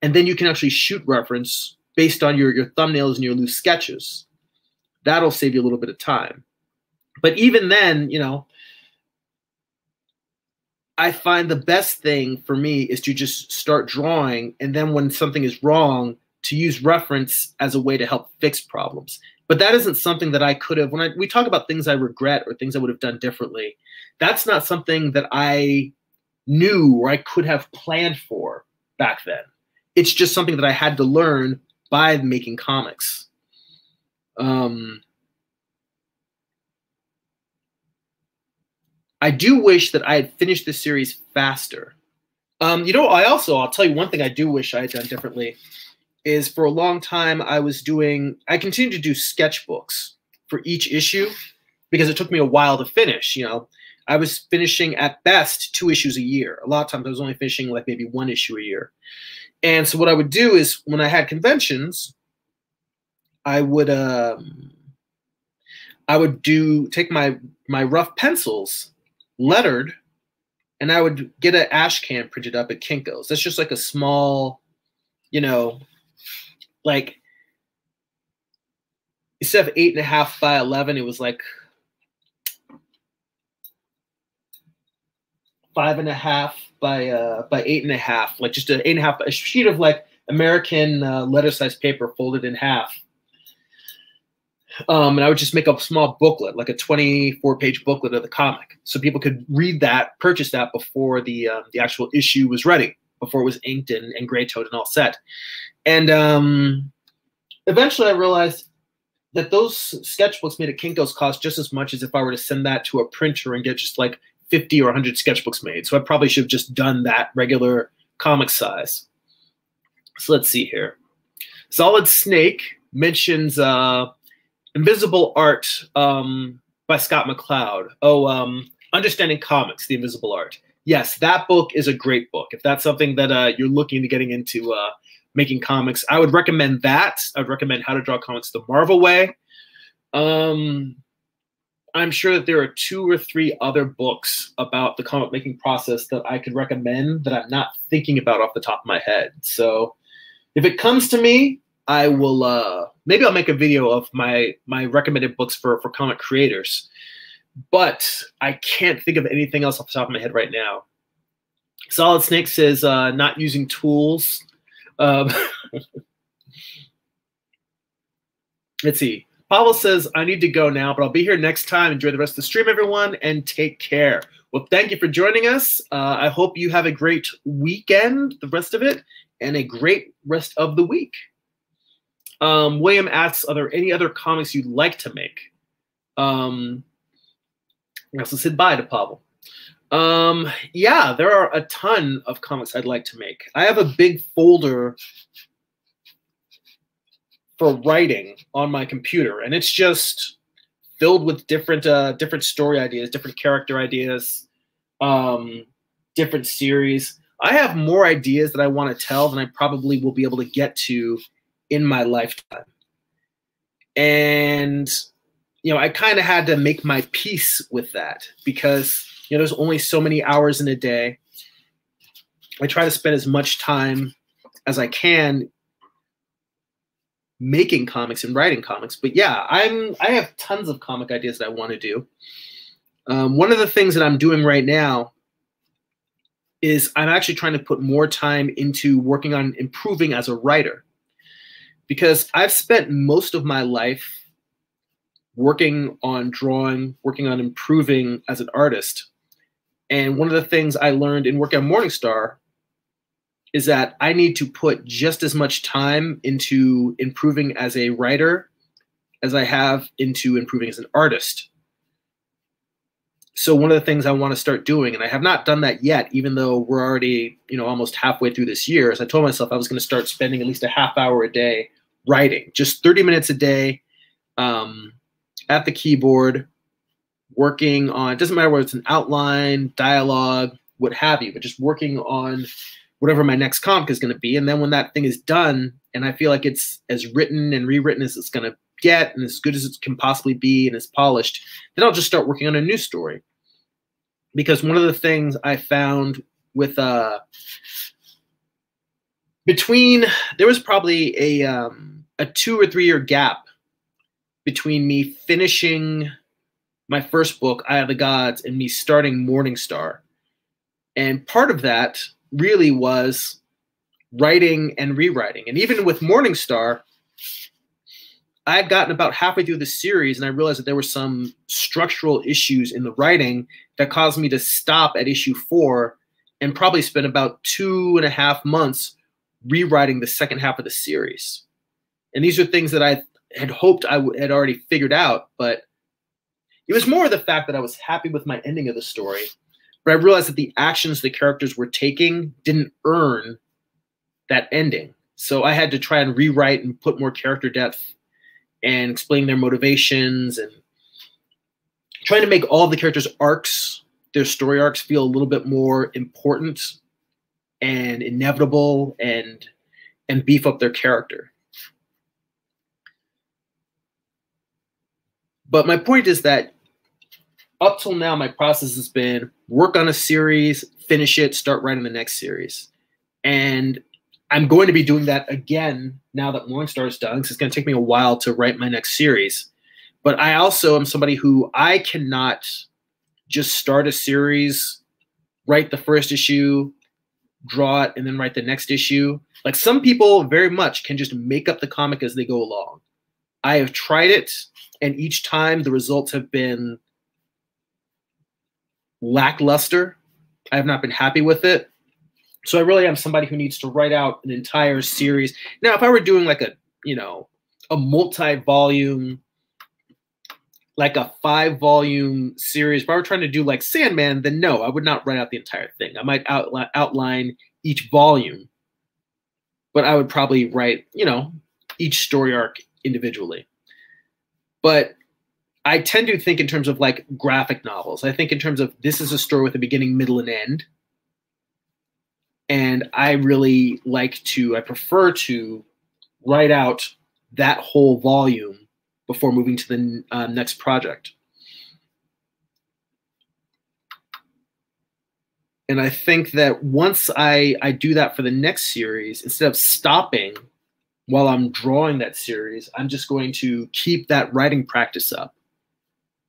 and then you can actually shoot reference based on your, your thumbnails and your loose sketches. That'll save you a little bit of time. But even then, you know, I find the best thing for me is to just start drawing, and then when something is wrong, to use reference as a way to help fix problems. But that isn't something that I could have. When I, we talk about things I regret or things I would have done differently, that's not something that I knew or I could have planned for back then. It's just something that I had to learn by making comics. Um, I do wish that I had finished the series faster. Um, you know, I also, I'll tell you one thing I do wish I had done differently is for a long time I was doing, I continued to do sketchbooks for each issue because it took me a while to finish. You know, I was finishing at best two issues a year. A lot of times I was only finishing like maybe one issue a year. And so what I would do is when I had conventions, I would um, I would do take my my rough pencils, lettered, and I would get an ash can printed up at Kinko's. That's just like a small, you know, like instead of eight and a half by eleven, it was like five and a half by uh, by eight and a half, like just an eight and a half, a sheet of like American uh, letter size paper folded in half. Um, and I would just make a small booklet, like a 24 page booklet of the comic, so people could read that, purchase that before the uh, the actual issue was ready, before it was inked and, and gray toned and all set. And um, eventually, I realized that those sketchbooks made at Kinko's cost just as much as if I were to send that to a printer and get just like 50 or 100 sketchbooks made. So I probably should have just done that regular comic size. So let's see here. Solid Snake mentions uh, Invisible Art um, by Scott McCloud. Oh, um, Understanding Comics, The Invisible Art. Yes, that book is a great book. If that's something that uh, you're looking to getting into uh, making comics, I would recommend that. I'd recommend How to Draw Comics the Marvel Way. Um, I'm sure that there are two or three other books about the comic making process that I could recommend that I'm not thinking about off the top of my head. So if it comes to me, I will uh, maybe I'll make a video of my my recommended books for for comic creators. But I can't think of anything else off the top of my head right now. Solid Snake says uh, not using tools. Um, let's see. Pavel says, I need to go now, but I'll be here next time. Enjoy the rest of the stream, everyone, and take care. Well, thank you for joining us. Uh, I hope you have a great weekend, the rest of it, and a great rest of the week. Um, William asks, are there any other comics you'd like to make? Um, I also said bye to Pavel. Um, yeah, there are a ton of comics I'd like to make. I have a big folder for writing on my computer, and it's just filled with different uh, different story ideas, different character ideas, um, different series. I have more ideas that I want to tell than I probably will be able to get to in my lifetime. And you know, I kind of had to make my peace with that because you know, there's only so many hours in a day. I try to spend as much time as I can making comics and writing comics. But yeah, I'm I have tons of comic ideas that I want to do. Um, one of the things that I'm doing right now is I'm actually trying to put more time into working on improving as a writer because I've spent most of my life working on drawing, working on improving as an artist. And one of the things I learned in working on Morningstar is that I need to put just as much time into improving as a writer as I have into improving as an artist. So one of the things I want to start doing, and I have not done that yet, even though we're already, you know, almost halfway through this year, is I told myself I was going to start spending at least a half hour a day writing, just 30 minutes a day um, at the keyboard, working on, it doesn't matter whether it's an outline, dialogue, what have you, but just working on whatever my next comic is going to be. And then when that thing is done and I feel like it's as written and rewritten as it's going to get and as good as it can possibly be and as polished, then I'll just start working on a new story. Because one of the things I found with uh between there was probably a um a two or three year gap between me finishing my first book, Eye of the Gods, and me starting Morningstar. And part of that really was writing and rewriting. And even with Morningstar, I had gotten about halfway through the series and I realized that there were some structural issues in the writing that caused me to stop at issue four and probably spend about two and a half months rewriting the second half of the series. And these are things that I had hoped I had already figured out, but it was more the fact that I was happy with my ending of the story, but I realized that the actions the characters were taking didn't earn that ending. So I had to try and rewrite and put more character depth and explain their motivations and trying to make all the characters' arcs, their story arcs, feel a little bit more important and inevitable and and beef up their character. But my point is that up till now, my process has been work on a series, finish it, start writing the next series. And I'm going to be doing that again now that Morningstar is done, because it's going to take me a while to write my next series. But I also am somebody who I cannot just start a series, write the first issue, draw it, and then write the next issue. Like some people very much can just make up the comic as they go along. I have tried it, and each time the results have been lackluster. I have not been happy with it. So I really am somebody who needs to write out an entire series. Now, if I were doing like a, you know, a multi-volume, like a five-volume series, if I were trying to do like Sandman, then no, I would not write out the entire thing. I might outline, outline each volume, but I would probably write, you know, each story arc individually. But I tend to think in terms of like graphic novels. I think in terms of this is a story with a beginning, middle, and end. And I really like to, I prefer to write out that whole volume before moving to the uh, next project. And I think that once I, I do that for the next series, instead of stopping while I'm drawing that series, I'm just going to keep that writing practice up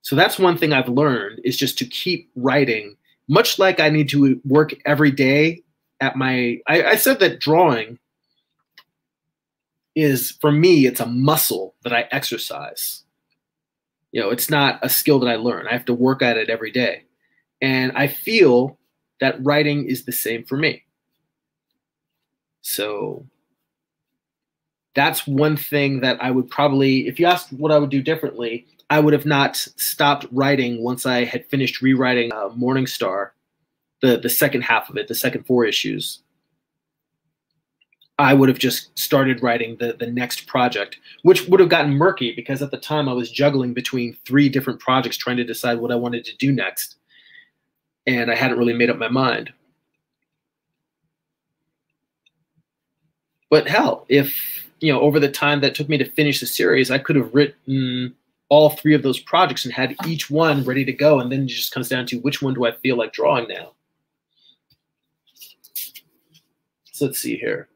so that's one thing I've learned is just to keep writing, much like I need to work every day at my. I, I said that drawing is for me, it's a muscle that I exercise. You know, it's not a skill that I learn. I have to work at it every day. And I feel that writing is the same for me. So that's one thing that I would probably, if you ask what I would do differently, I would have not stopped writing once I had finished rewriting uh, Morningstar the the second half of it, the second four issues, I would have just started writing the the next project, which would have gotten murky because at the time I was juggling between three different projects trying to decide what I wanted to do next. And I hadn't really made up my mind. But hell, if you know, over the time that took me to finish the series, I could have written all three of those projects and had each one ready to go. And then it just comes down to which one do I feel like drawing now? So let's see here.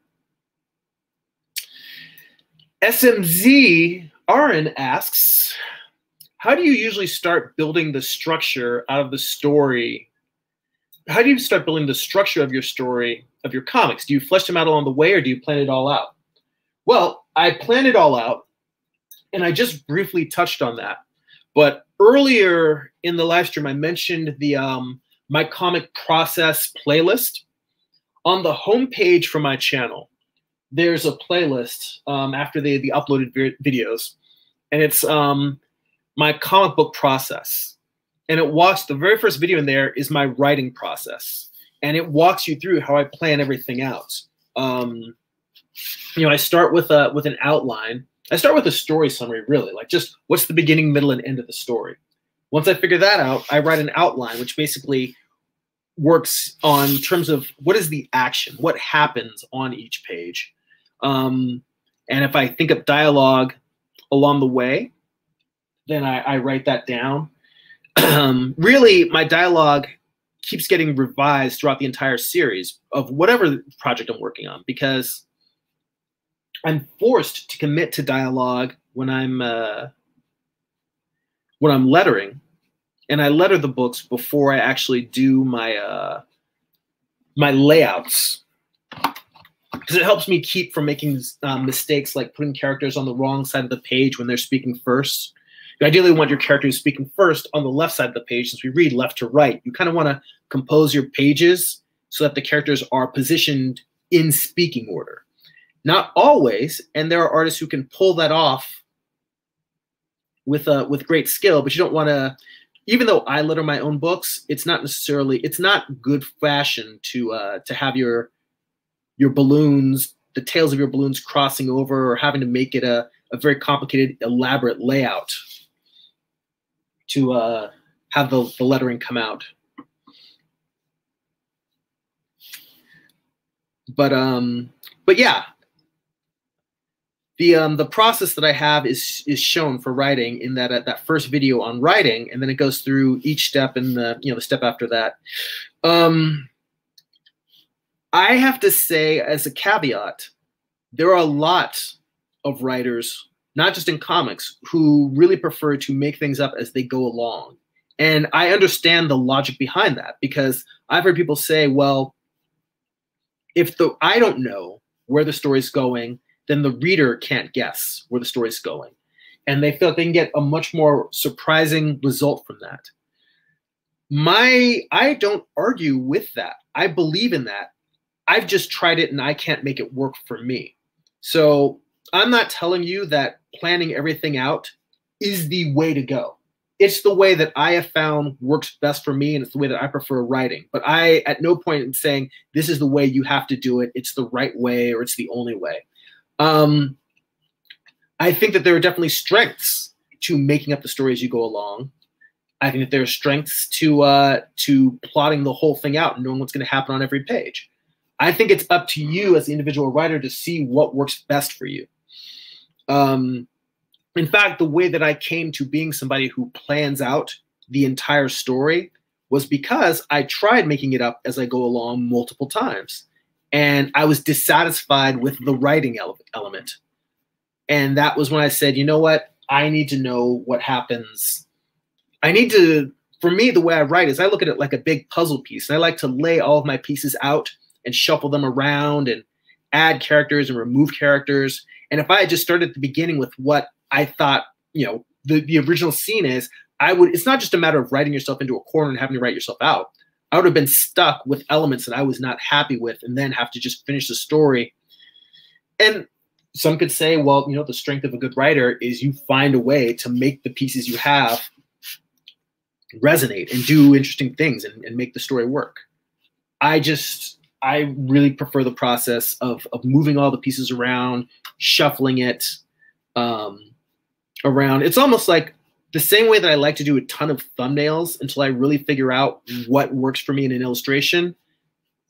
SMZ Aaron asks, how do you usually start building the structure out of the story? How do you start building the structure of your story, of your comics? Do you flesh them out along the way or do you plan it all out? Well, I plan it all out, and I just briefly touched on that. But earlier in the live stream, I mentioned the um, my comic process playlist on the homepage for my channel. There's a playlist um, after the the uploaded videos, and it's um, my comic book process. And it walks the very first video in there is my writing process, and it walks you through how I plan everything out. Um, you know, I start with a with an outline. I start with a story summary, really, like just what's the beginning, middle, and end of the story. Once I figure that out, I write an outline, which basically works on terms of what is the action, what happens on each page. Um, and if I think of dialogue along the way, then I, I write that down. um, really, my dialogue keeps getting revised throughout the entire series of whatever project I'm working on because I'm forced to commit to dialogue when I'm uh, when I'm lettering, and I letter the books before I actually do my uh, my layouts because it helps me keep from making um, mistakes like putting characters on the wrong side of the page when they're speaking first. You ideally want your characters speaking first on the left side of the page since we read left to right. You kind of want to compose your pages so that the characters are positioned in speaking order. Not always, and there are artists who can pull that off with uh, with great skill, but you don't want to. Even though I letter my own books, it's not necessarily it's not good fashion to uh, to have your your balloons, the tails of your balloons crossing over, or having to make it a, a very complicated, elaborate layout to uh, have the, the lettering come out. But um, but yeah, the um, the process that I have is is shown for writing in that uh, that first video on writing, and then it goes through each step and the you know the step after that. Um, I have to say, as a caveat, there are a lot of writers, not just in comics, who really prefer to make things up as they go along, and I understand the logic behind that because I've heard people say, well, if the I don't know where the story's going then the reader can't guess where the story's going. And they feel they can get a much more surprising result from that. My I don't argue with that. I believe in that. I've just tried it and I can't make it work for me. So I'm not telling you that planning everything out is the way to go. It's the way that I have found works best for me, and it's the way that I prefer writing. But I, at no point, am saying this is the way you have to do it. It's the right way, or it's the only way. Um, I think that there are definitely strengths to making up the story as you go along. I think that there are strengths to uh, to plotting the whole thing out and knowing what's going to happen on every page. I think it's up to you as the individual writer to see what works best for you. Um, in fact, the way that I came to being somebody who plans out the entire story was because I tried making it up as I go along multiple times and I was dissatisfied with the writing ele- element. And that was when I said, you know what? I need to know what happens. I need to, for me, the way I write is I look at it like a big puzzle piece. And I like to lay all of my pieces out and shuffle them around and add characters and remove characters. And if I had just started at the beginning with what I thought, you know, the, the original scene is, I would, it's not just a matter of writing yourself into a corner and having to write yourself out. I would have been stuck with elements that I was not happy with and then have to just finish the story. And some could say, well, you know, the strength of a good writer is you find a way to make the pieces you have resonate and do interesting things and, and make the story work. I just I really prefer the process of of moving all the pieces around, shuffling it um, around. It's almost like the same way that I like to do a ton of thumbnails until I really figure out what works for me in an illustration.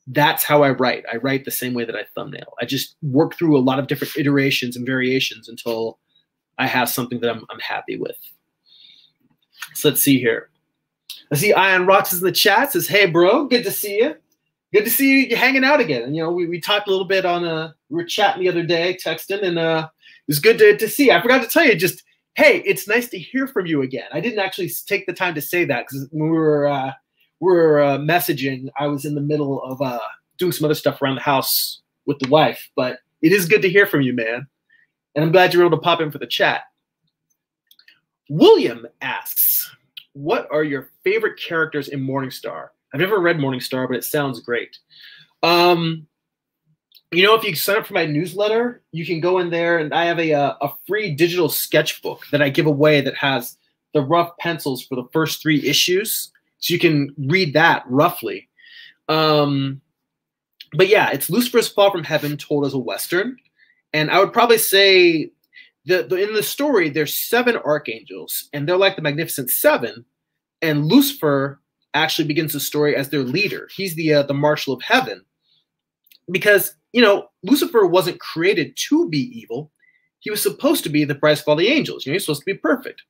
That's how I write. I write the same way that I thumbnail. I just work through a lot of different iterations and variations until I have something that I'm, I'm happy with. So let's see here. I see Ion Rocks is in the chat says, "Hey, bro, good to see you. Good to see you hanging out again." You know, we, we talked a little bit on uh, we were chatting the other day, texting, and uh, it was good to, to see. I forgot to tell you, just hey, it's nice to hear from you again. I didn't actually take the time to say that because when we were uh, we were uh, messaging, I was in the middle of uh, doing some other stuff around the house with the wife. But it is good to hear from you, man, and I'm glad you were able to pop in for the chat. William asks, "What are your favorite characters in Morningstar?" I've never read Morningstar, but it sounds great. Um, you know, if you sign up for my newsletter, you can go in there and I have a, uh, a free digital sketchbook that I give away that has the rough pencils for the first three issues. So you can read that roughly. Um, but yeah, it's Lucifer's Fall from Heaven told as a Western. And I would probably say the, the in the story, there's seven archangels, and they're like the Magnificent Seven. And Lucifer actually begins the story as their leader. He's the uh, the Marshal of Heaven. Because you know, Lucifer wasn't created to be evil. He was supposed to be the brightest of all the angels. You know, he's supposed to be perfect.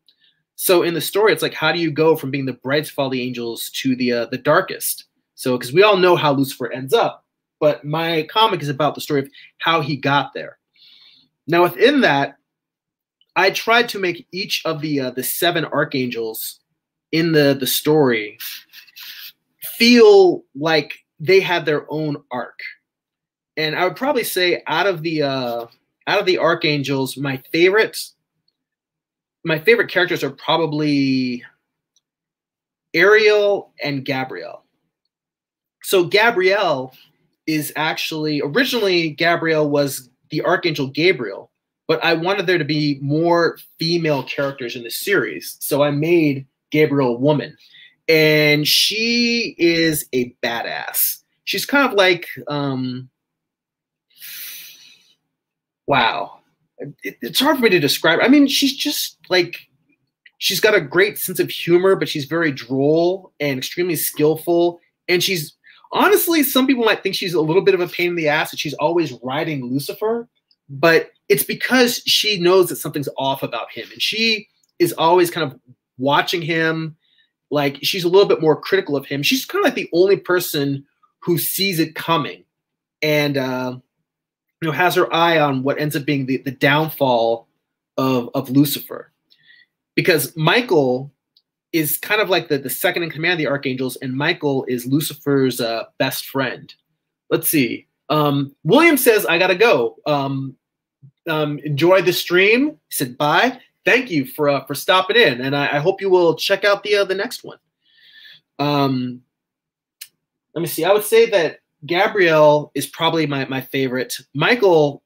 So in the story, it's like, how do you go from being the brightest of all the angels to the uh, the darkest? So because we all know how Lucifer ends up, but my comic is about the story of how he got there. Now within that, I tried to make each of the uh, the seven archangels in the the story feel like they have their own arc. And I would probably say out of the uh, out of the archangels, my favorites, my favorite characters are probably Ariel and Gabriel. So Gabriel is actually originally Gabriel was the archangel Gabriel, but I wanted there to be more female characters in the series, so I made Gabriel a woman, and she is a badass. She's kind of like um, wow. It, it's hard for me to describe. I mean, she's just like she's got a great sense of humor, but she's very droll and extremely skillful. And she's honestly, some people might think she's a little bit of a pain in the ass that she's always riding Lucifer, but it's because she knows that something's off about him. And she is always kind of watching him. Like she's a little bit more critical of him. She's kind of like the only person who sees it coming. And uh, you know has her eye on what ends up being the, the downfall of of Lucifer. Because Michael is kind of like the, the second in command of the archangels, and Michael is Lucifer's uh, best friend. Let's see. Um, William says, I gotta go. Um, um, enjoy the stream. He said, bye. Thank you for uh, for stopping in, and I, I, hope you will check out the uh, the next one. Um, let me see. I would say that Gabriel is probably my, my favorite. Michael,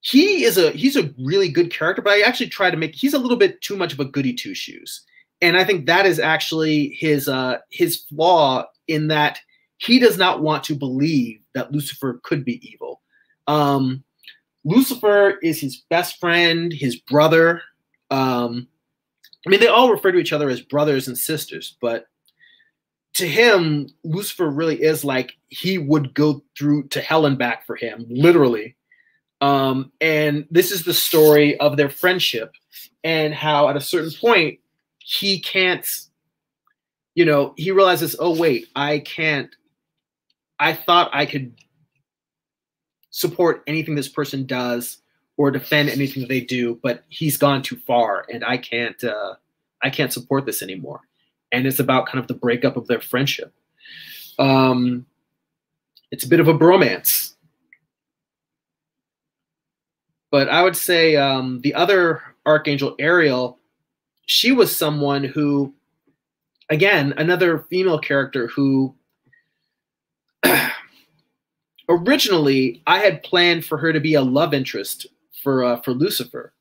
he is a he's a really good character, but I actually try to make he's a little bit too much of a goody two shoes, and I think that is actually his uh, his flaw in that he does not want to believe that Lucifer could be evil. Um, Lucifer is his best friend, his brother. Um, I mean, they all refer to each other as brothers and sisters, but to him, Lucifer really is like he would go through to hell and back for him, literally. Um, and this is the story of their friendship and how at a certain point he can't, you know, he realizes, oh, wait, I can't. I thought I could support anything this person does or defend anything that they do, but he's gone too far and I can't, uh, I can't support this anymore and it's about kind of the breakup of their friendship. Um, it's a bit of a bromance. But I would say um, the other Archangel Ariel, she was someone who, again, another female character who originally I had planned for her to be a love interest for uh, for Lucifer.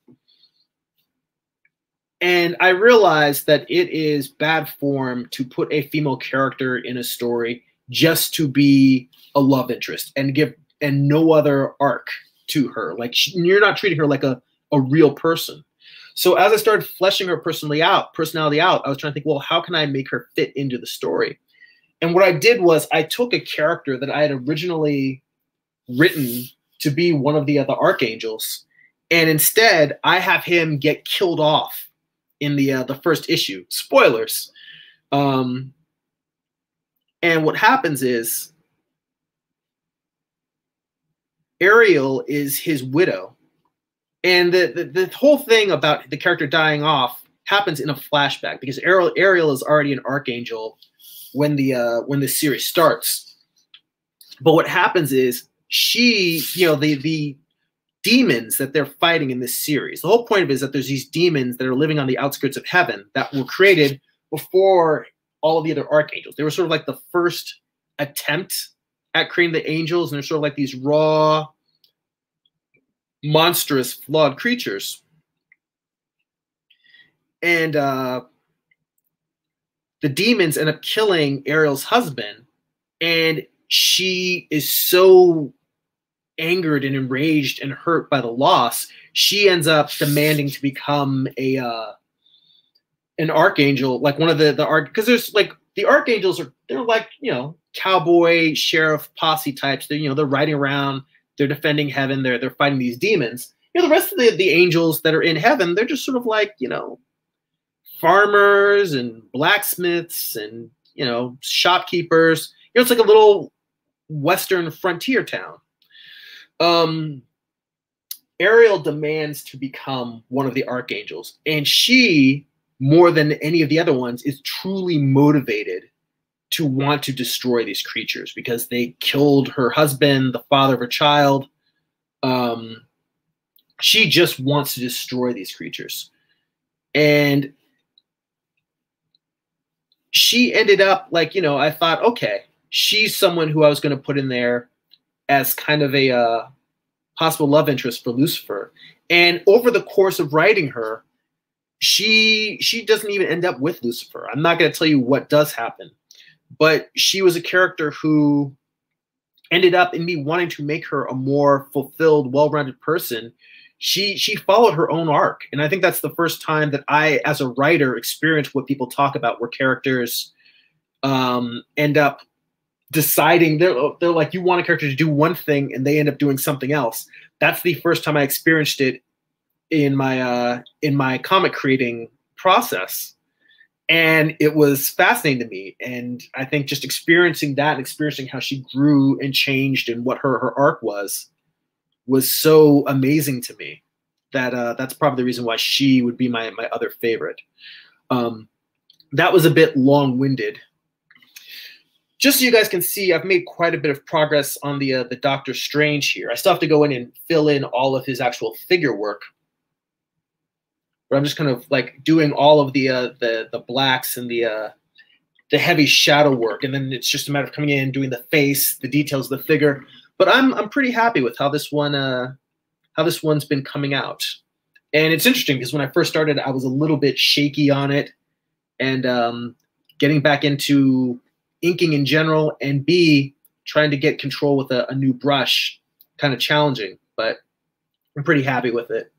And I realized that it is bad form to put a female character in a story just to be a love interest and give and no other arc to her. Like she, you're not treating her like a, a real person. So as I started fleshing her personally out, personality out, I was trying to think, well, how can I make her fit into the story? And what I did was I took a character that I had originally written to be one of the other archangels, and instead I have him get killed off in the uh, the first issue. Spoilers. Um, and what happens is Ariel is his widow. And the, the, the, whole thing about the character dying off happens in a flashback because Ariel, Ariel is already an archangel when the uh, when the series starts. But what happens is she, you know, the the demons that they're fighting in this series. The whole point of it is that there's these demons that are living on the outskirts of heaven that were created before all of the other archangels. They were sort of like the first attempt at creating the angels, and they're sort of like these raw, monstrous, flawed creatures. And uh, the demons end up killing Ariel's husband, and she is so angered and enraged and hurt by the loss, she ends up demanding to become a uh, an archangel, like one of the the arch because there's like the archangels are they're like you know cowboy sheriff posse types. They're you know they're riding around, they're defending heaven, they're they're fighting these demons. You know the rest of the the angels that are in heaven, they're just sort of like you know farmers and blacksmiths and you know shopkeepers. You know it's like a little western frontier town. Um, Ariel demands to become one of the archangels, and she more than any of the other ones, is truly motivated to want to destroy these creatures because they killed her husband, the father of her child. Um, she just wants to destroy these creatures. And she ended up like, you know, I thought, okay, she's someone who I was going to put in there as kind of a uh, possible love interest for Lucifer. And over the course of writing her, she she doesn't even end up with Lucifer. I'm not going to tell you what does happen, but she was a character who ended up in me wanting to make her a more fulfilled, well-rounded person. She she followed her own arc, and I think that's the first time that I, as a writer, experienced what people talk about, where characters um, end up deciding they're they're like you want a character to do one thing and they end up doing something else. That's the first time I experienced it in my uh, in my comic creating process, and it was fascinating to me. And I think just experiencing that and experiencing how she grew and changed and what her her arc was was so amazing to me that uh, that's probably the reason why she would be my my other favorite. Um, that was a bit long winded. Just so you guys can see, I've made quite a bit of progress on the uh, the Doctor Strange here. I still have to go in and fill in all of his actual figure work, but I'm just kind of like doing all of the uh, the the blacks and the uh, the heavy shadow work, and then it's just a matter of coming in doing the face, the details of the figure. But I'm I'm pretty happy with how this one uh, how this one's been coming out, and it's interesting because when I first started, I was a little bit shaky on it, and um, getting back into inking in general, and B trying to get control with a, a new brush, kind of challenging, but I'm pretty happy with it.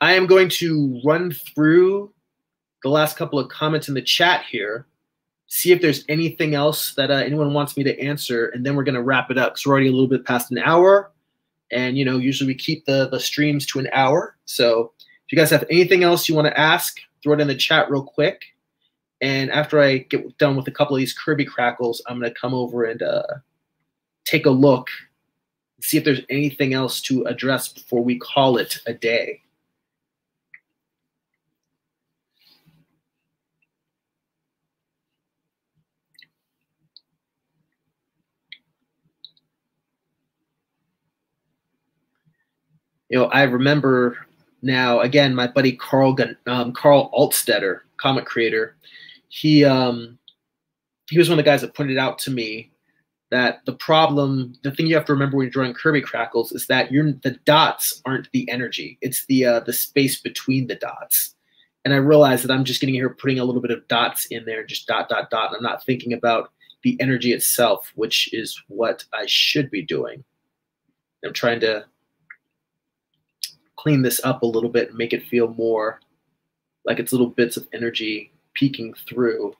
I am going to run through the last couple of comments in the chat here, see if there's anything else that uh, anyone wants me to answer, and then we're going to wrap it up because we're already a little bit past an hour. And, you know, usually we keep the, the streams to an hour. So if you guys have anything else you want to ask, throw it in the chat real quick. And after I get done with a couple of these Kirby crackles, I'm going to come over and uh, take a look, see if there's anything else to address before we call it a day. You know, I remember now again my buddy Karl um, Karl Altstaetter, comic creator. He um, he was one of the guys that pointed out to me that the problem, the thing you have to remember when you're drawing Kirby crackles is that you're the dots aren't the energy; it's the uh, the space between the dots. And I realized that I'm just getting here putting a little bit of dots in there, just dot dot dot. And I'm not thinking about the energy itself, which is what I should be doing. I'm trying to clean this up a little bit and make it feel more like it's little bits of energy peeking through.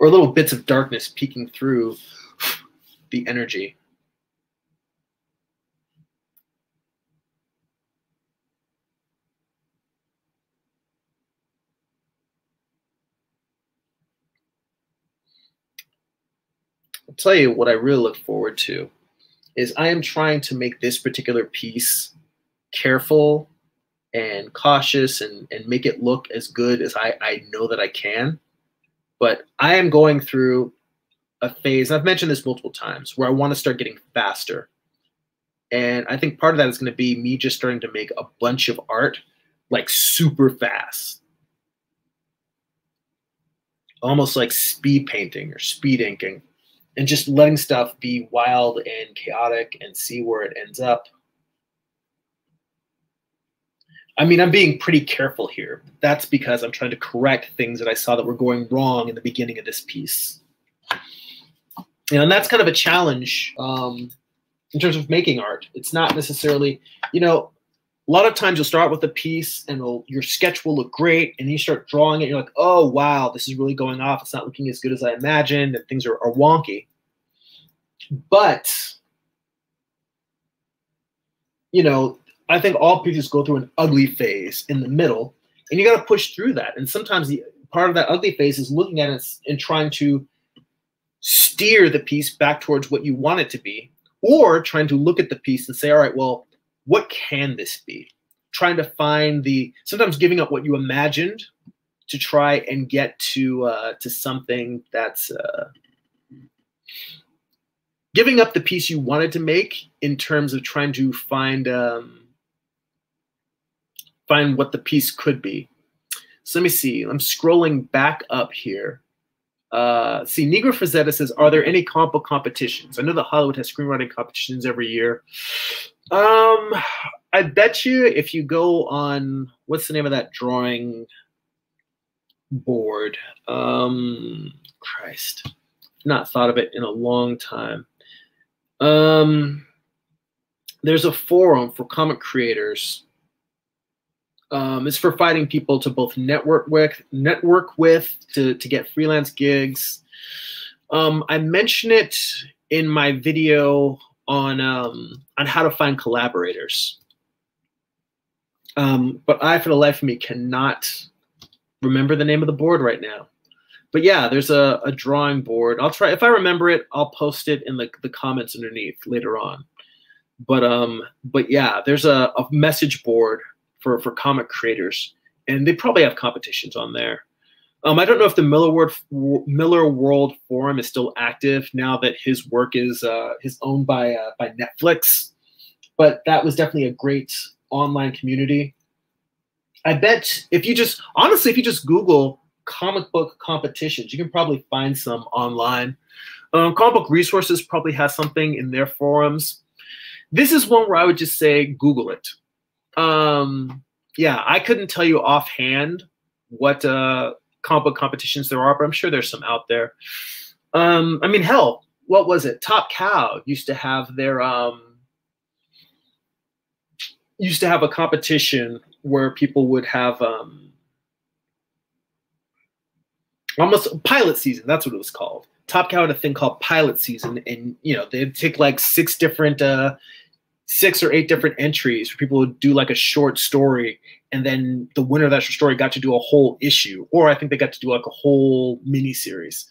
Or little bits of darkness peeking through the energy. I'll tell you what I really look forward to is I am trying to make this particular piece careful and cautious and, and make it look as good as I, I know that I can. But I am going through a phase, I've mentioned this multiple times, where I want to start getting faster. And I think part of that is going to be me just starting to make a bunch of art like super fast. Almost like speed painting or speed inking and just letting stuff be wild and chaotic and see where it ends up. I mean, I'm being pretty careful here. That's because I'm trying to correct things that I saw that were going wrong in the beginning of this piece. And that's kind of a challenge um, in terms of making art. It's not necessarily, you know, a lot of times you'll start with a piece and your sketch will look great and then you start drawing it and you're like oh wow this is really going off. It's not looking as good as i imagined and things are, are wonky. But you know i think all pieces go through an ugly phase in the middle and you got to push through that. And sometimes the part of that ugly phase is looking at it and trying to steer the piece back towards what you want it to be or trying to look at the piece and say all right well what can this be? Trying to find the sometimes giving up what you imagined to try and get to uh, to something that's uh, giving up the piece you wanted to make in terms of trying to find um, find what the piece could be. So let me see. I'm scrolling back up here. Uh, see, Negro Frazetta says, "Are there any compo competitions?" I know that Hollywood has screenwriting competitions every year. Um, I bet you if you go on what's the name of that drawing board? Um, Christ, not thought of it in a long time. Um, there's a forum for comic creators. Um, it's for finding people to both network with, network with to to get freelance gigs. Um, I mention it in my video on um, on how to find collaborators. Um, but I, for the life of me, cannot remember the name of the board right now. But yeah, there's a, a drawing board. I'll try if I remember it. I'll post it in the, the comments underneath later on. But um, but yeah, there's a, a message board for for comic creators, and they probably have competitions on there. Um, I don't know if the Millarworld, Miller World Forum is still active now that his work is uh, is owned by uh, by Netflix, but that was definitely a great online community. I bet if you just honestly, if you just Google comic book competitions, you can probably find some online. Um, comic book resources probably has something in their forums. This is one where I would just say Google it. Um, yeah, I couldn't tell you offhand what uh, comic competitions there are, but I'm sure there's some out there. Um, I mean, hell, what was it? Top Cow used to have their um, used to have a competition where people would have um, almost pilot season. That's what it was called. Top Cow had a thing called pilot season, and you know they'd take like six different, uh, six or eight different entries where people would do like a short story, and then the winner of that short story got to do a whole issue, or I think they got to do like a whole mini series.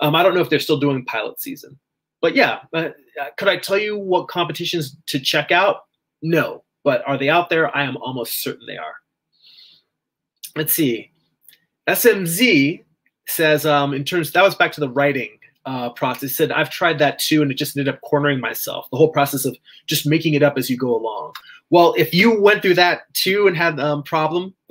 Um, I don't know if they're still doing pilot season, but yeah, uh, could I tell you what competitions to check out? No, but are they out there? I am almost certain they are. Let's see. SMZ says, um, in terms that was back to the writing uh, process. He said I've tried that too, and it just ended up cornering myself. The whole process of just making it up as you go along. Well, if you went through that too and had um problem,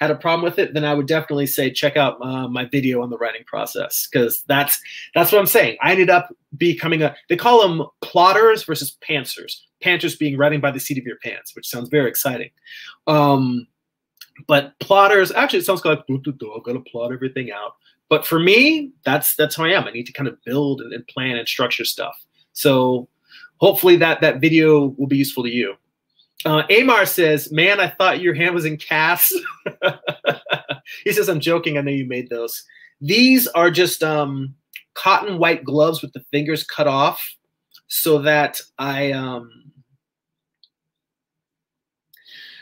had a problem with it, then I would definitely say check out uh, my video on the writing process because that's that's what I'm saying. I ended up becoming a they call them plotters versus pantsers. Pantsers being writing by the seat of your pants, which sounds very exciting. Um, but plotters actually it sounds like I've got to plot everything out. But for me, that's that's how I am. I need to kind of build and, and plan and structure stuff. So hopefully that that video will be useful to you. Uh, Amar says, "Man, I thought your hand was in casts." he says, "I'm joking. I know you made those. These are just um, cotton white gloves with the fingers cut off, so that I um,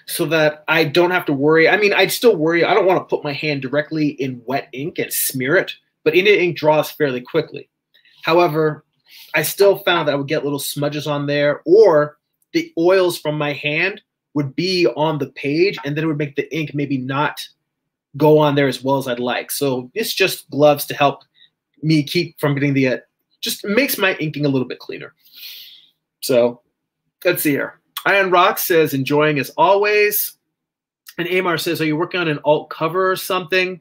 so that I don't have to worry. I mean, I'd still worry. I don't want to put my hand directly in wet ink and smear it, but India ink draws fairly quickly. However, I still found that I would get little smudges on there, or the oils from my hand would be on the page, and then it would make the ink maybe not go on there as well as I'd like. So it's just gloves to help me keep from getting the, uh, just makes my inking a little bit cleaner. So let's see here. Iron Rock says, enjoying as always. And Amar says, are you working on an alt cover or something?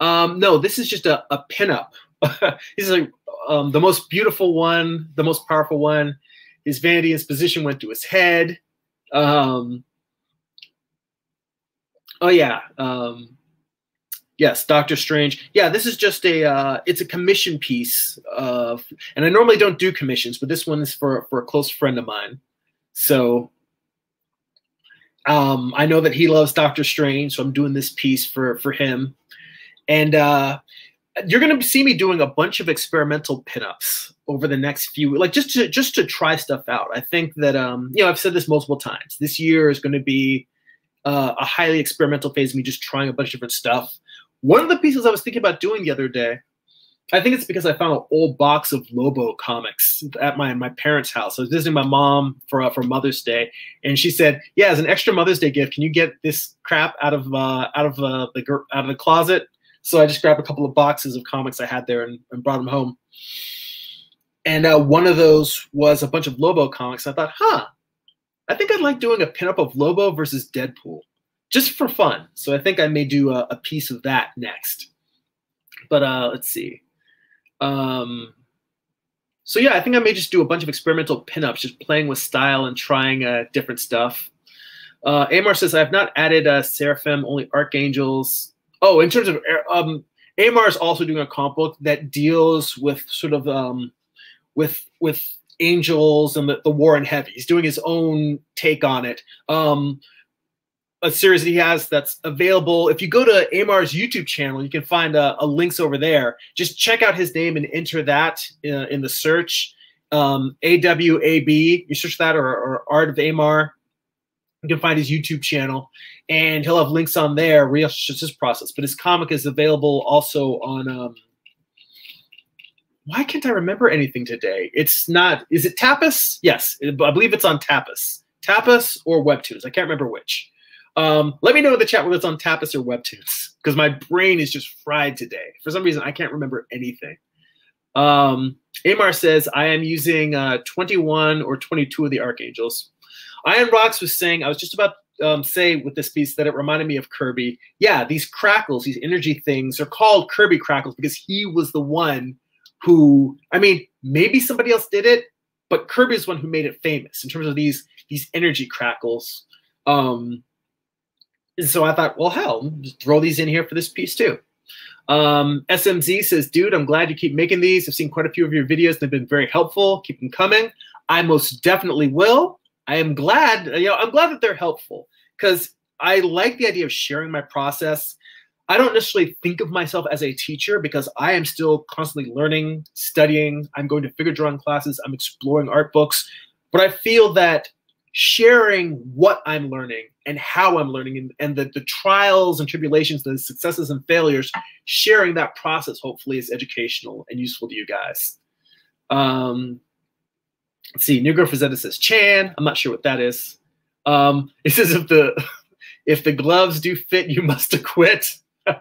Um, no, this is just a, a pinup. He's like um, the most beautiful one, the most powerful one. His vanity and his position went to his head. Um, oh yeah. Um, yes, Doctor Strange. Yeah, this is just a uh, it's a commission piece of, and I normally don't do commissions, but this one is for for a close friend of mine. So um, I know that he loves Doctor Strange, so I'm doing this piece for for him. And uh, you're going to see me doing a bunch of experimental pinups over the next few, like just to just to try stuff out. I think that um, you know I've said this multiple times. This year is going to be uh, a highly experimental phase of me just trying a bunch of different stuff. One of the pieces I was thinking about doing the other day I think it's because I found an old box of Lobo comics at my my parents' house. I was visiting my mom for uh, for Mother's Day, and she said, "Yeah, as an extra Mother's Day gift, can you get this crap out of uh, out of uh, the out of the closet?" So I just grabbed a couple of boxes of comics I had there and, and brought them home. And uh, one of those was a bunch of Lobo comics. I thought, huh, I think I'd like doing a pinup of Lobo versus Deadpool, just for fun. So I think I may do a, a piece of that next. But uh, let's see. Um, so yeah, I think I may just do a bunch of experimental pinups, just playing with style and trying uh, different stuff. Uh, Amar says I have not added uh, Seraphim, only Archangels. Oh, in terms of um, Amar is also doing a comp book that deals with sort of um, with with angels and the, the war in heavy. He's doing his own take on it. Um, a series that he has that's available. If you go to Amar's YouTube channel, you can find a, a links over there. Just check out his name and enter that in, uh, in the search. Um, AWAB, you search that or, or Art of Amar. You can find his YouTube channel, and he'll have links on there where he just his process. But his comic is available also on. Um, why can't I remember anything today? It's not. Is it Tapas? Yes, I believe it's on Tapas. Tapas or Webtoons. I can't remember which. Um, let me know in the chat whether it's on Tapas or Webtoons because my brain is just fried today. For some reason, I can't remember anything. Um, Amar says, I am using uh, 21 or 22 of the Archangels. Iron Rocks was saying, I was just about um, say with this piece that it reminded me of Kirby. Yeah, these crackles, these energy things are called Kirby crackles because he was the one who, I mean, maybe somebody else did it, but Kirby is one who made it famous in terms of these these energy crackles. Um, and so I thought, well, hell, just throw these in here for this piece too. Um, SMZ says, dude, I'm glad you keep making these. I've seen quite a few of your videos. They've been very helpful. Keep them coming. I most definitely will. I am glad, you know, I'm glad that they're helpful because I like the idea of sharing my process. I don't necessarily think of myself as a teacher because I am still constantly learning, studying. I'm going to figure drawing classes. I'm exploring art books. But I feel that sharing what I'm learning and how I'm learning and, and the, the trials and tribulations, the successes and failures, sharing that process hopefully is educational and useful to you guys. Um, let's see, New Girl Frazetta says Chan. I'm not sure what that is. Um, it says if the if the gloves do fit, you must acquit.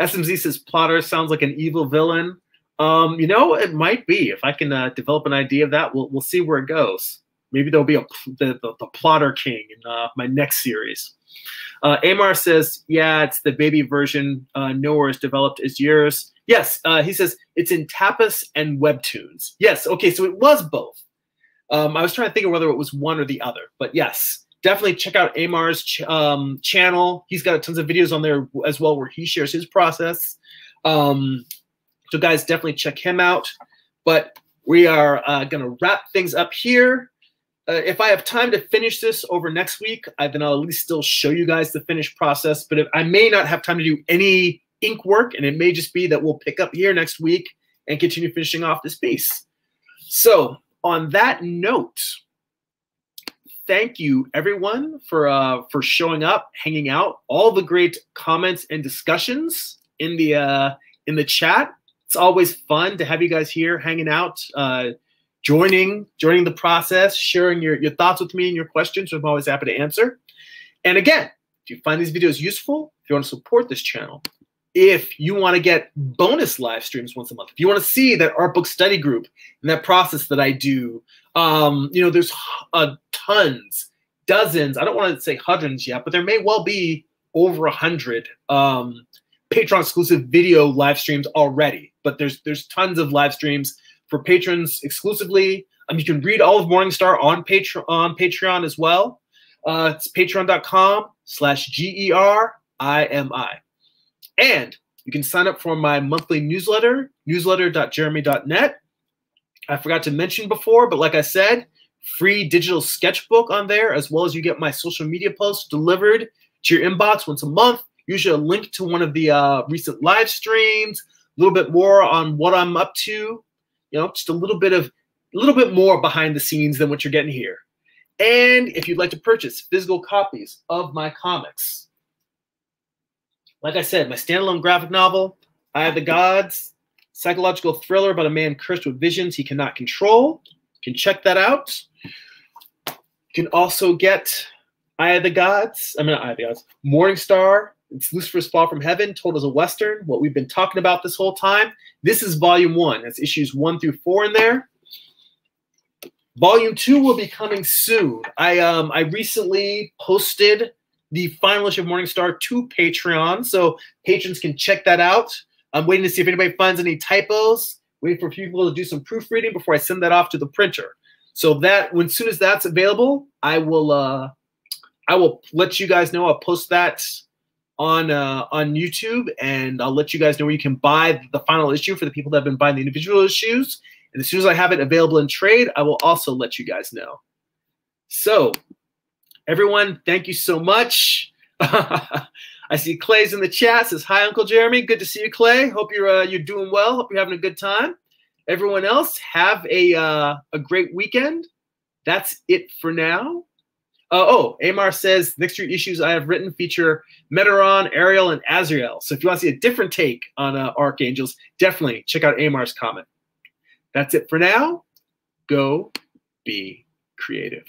SMZ says plotter sounds like an evil villain. Um, you know, it might be. If I can uh, develop an idea of that, we'll we'll see where it goes. Maybe there'll be a the, the, the plotter king in uh, my next series. Uh, Amar says, yeah, it's the baby version. Uh, nowhere is developed as yours. Yes, uh, he says it's in Tapas and Webtoons. Yes, okay, so it was both. Um, I was trying to think of whether it was one or the other, but yes, definitely check out Amar's ch- um, channel. He's got tons of videos on there as well where he shares his process. Um, so, guys, definitely check him out. But we are uh, going to wrap things up here. Uh, if I have time to finish this over next week, I, then I'll at least still show you guys the finished process. But if, I may not have time to do any ink work, and it may just be that we'll pick up here next week and continue finishing off this piece. So, on that note, thank you everyone for uh, for showing up, hanging out, all the great comments and discussions in the uh, in the chat. It's always fun to have you guys here hanging out, uh, joining joining the process, sharing your, your thoughts with me and your questions. I'm always happy to answer. And again, if you find these videos useful, if you want to support this channel, if you want to get bonus live streams once a month, if you want to see that art book study group and that process that I do, um, you know, there's uh, tons, dozens. I don't want to say hundreds yet, but there may well be over a hundred um, Patreon exclusive video live streams already. But there's there's tons of live streams for patrons exclusively. Um, you can read all of Morningstar on Patreon on Patreon as well. Uh, it's patreon.com slash G-E-R-I-M-I. And you can sign up for my monthly newsletter, newsletter.gerimi.net. I forgot to mention before, but like I said, free digital sketchbook on there, as well as you get my social media posts delivered to your inbox once a month. Usually a link to one of the uh, recent live streams, a little bit more on what I'm up to, you know, just a little bit of a little bit more behind the scenes than what you're getting here. And if you'd like to purchase physical copies of my comics, like I said, my standalone graphic novel, Eye of the Gods, psychological thriller about a man cursed with visions he cannot control. You can check that out. You can also get Eye of the Gods. I mean, Eye of the Gods. Morning Star. It's Lucifer's Fall from Heaven, told as a Western, what we've been talking about this whole time. This is volume one. That's issues one through four in there. Volume two will be coming soon. I um I recently posted the final issue of Morning Star to Patreon, so patrons can check that out. I'm waiting to see if anybody finds any typos. Waiting for people to do some proofreading before I send that off to the printer. So that when soon as that's available, I will uh, I will let you guys know. I'll post that on uh, on YouTube, and I'll let you guys know where you can buy the final issue for the people that have been buying the individual issues. And as soon as I have it available in trade, I will also let you guys know. So, everyone, thank you so much. I see Clay's in the chat. Says hi, Uncle Jeremy. Good to see you, Clay. Hope you're uh, you're doing well. Hope you're having a good time. Everyone else, have a uh, a great weekend. That's it for now. Uh, oh, Amar says next three issues I have written feature Metatron, Ariel, and Azrael. So if you want to see a different take on uh, Archangels, definitely check out Amar's comment. That's it for now. Go be creative.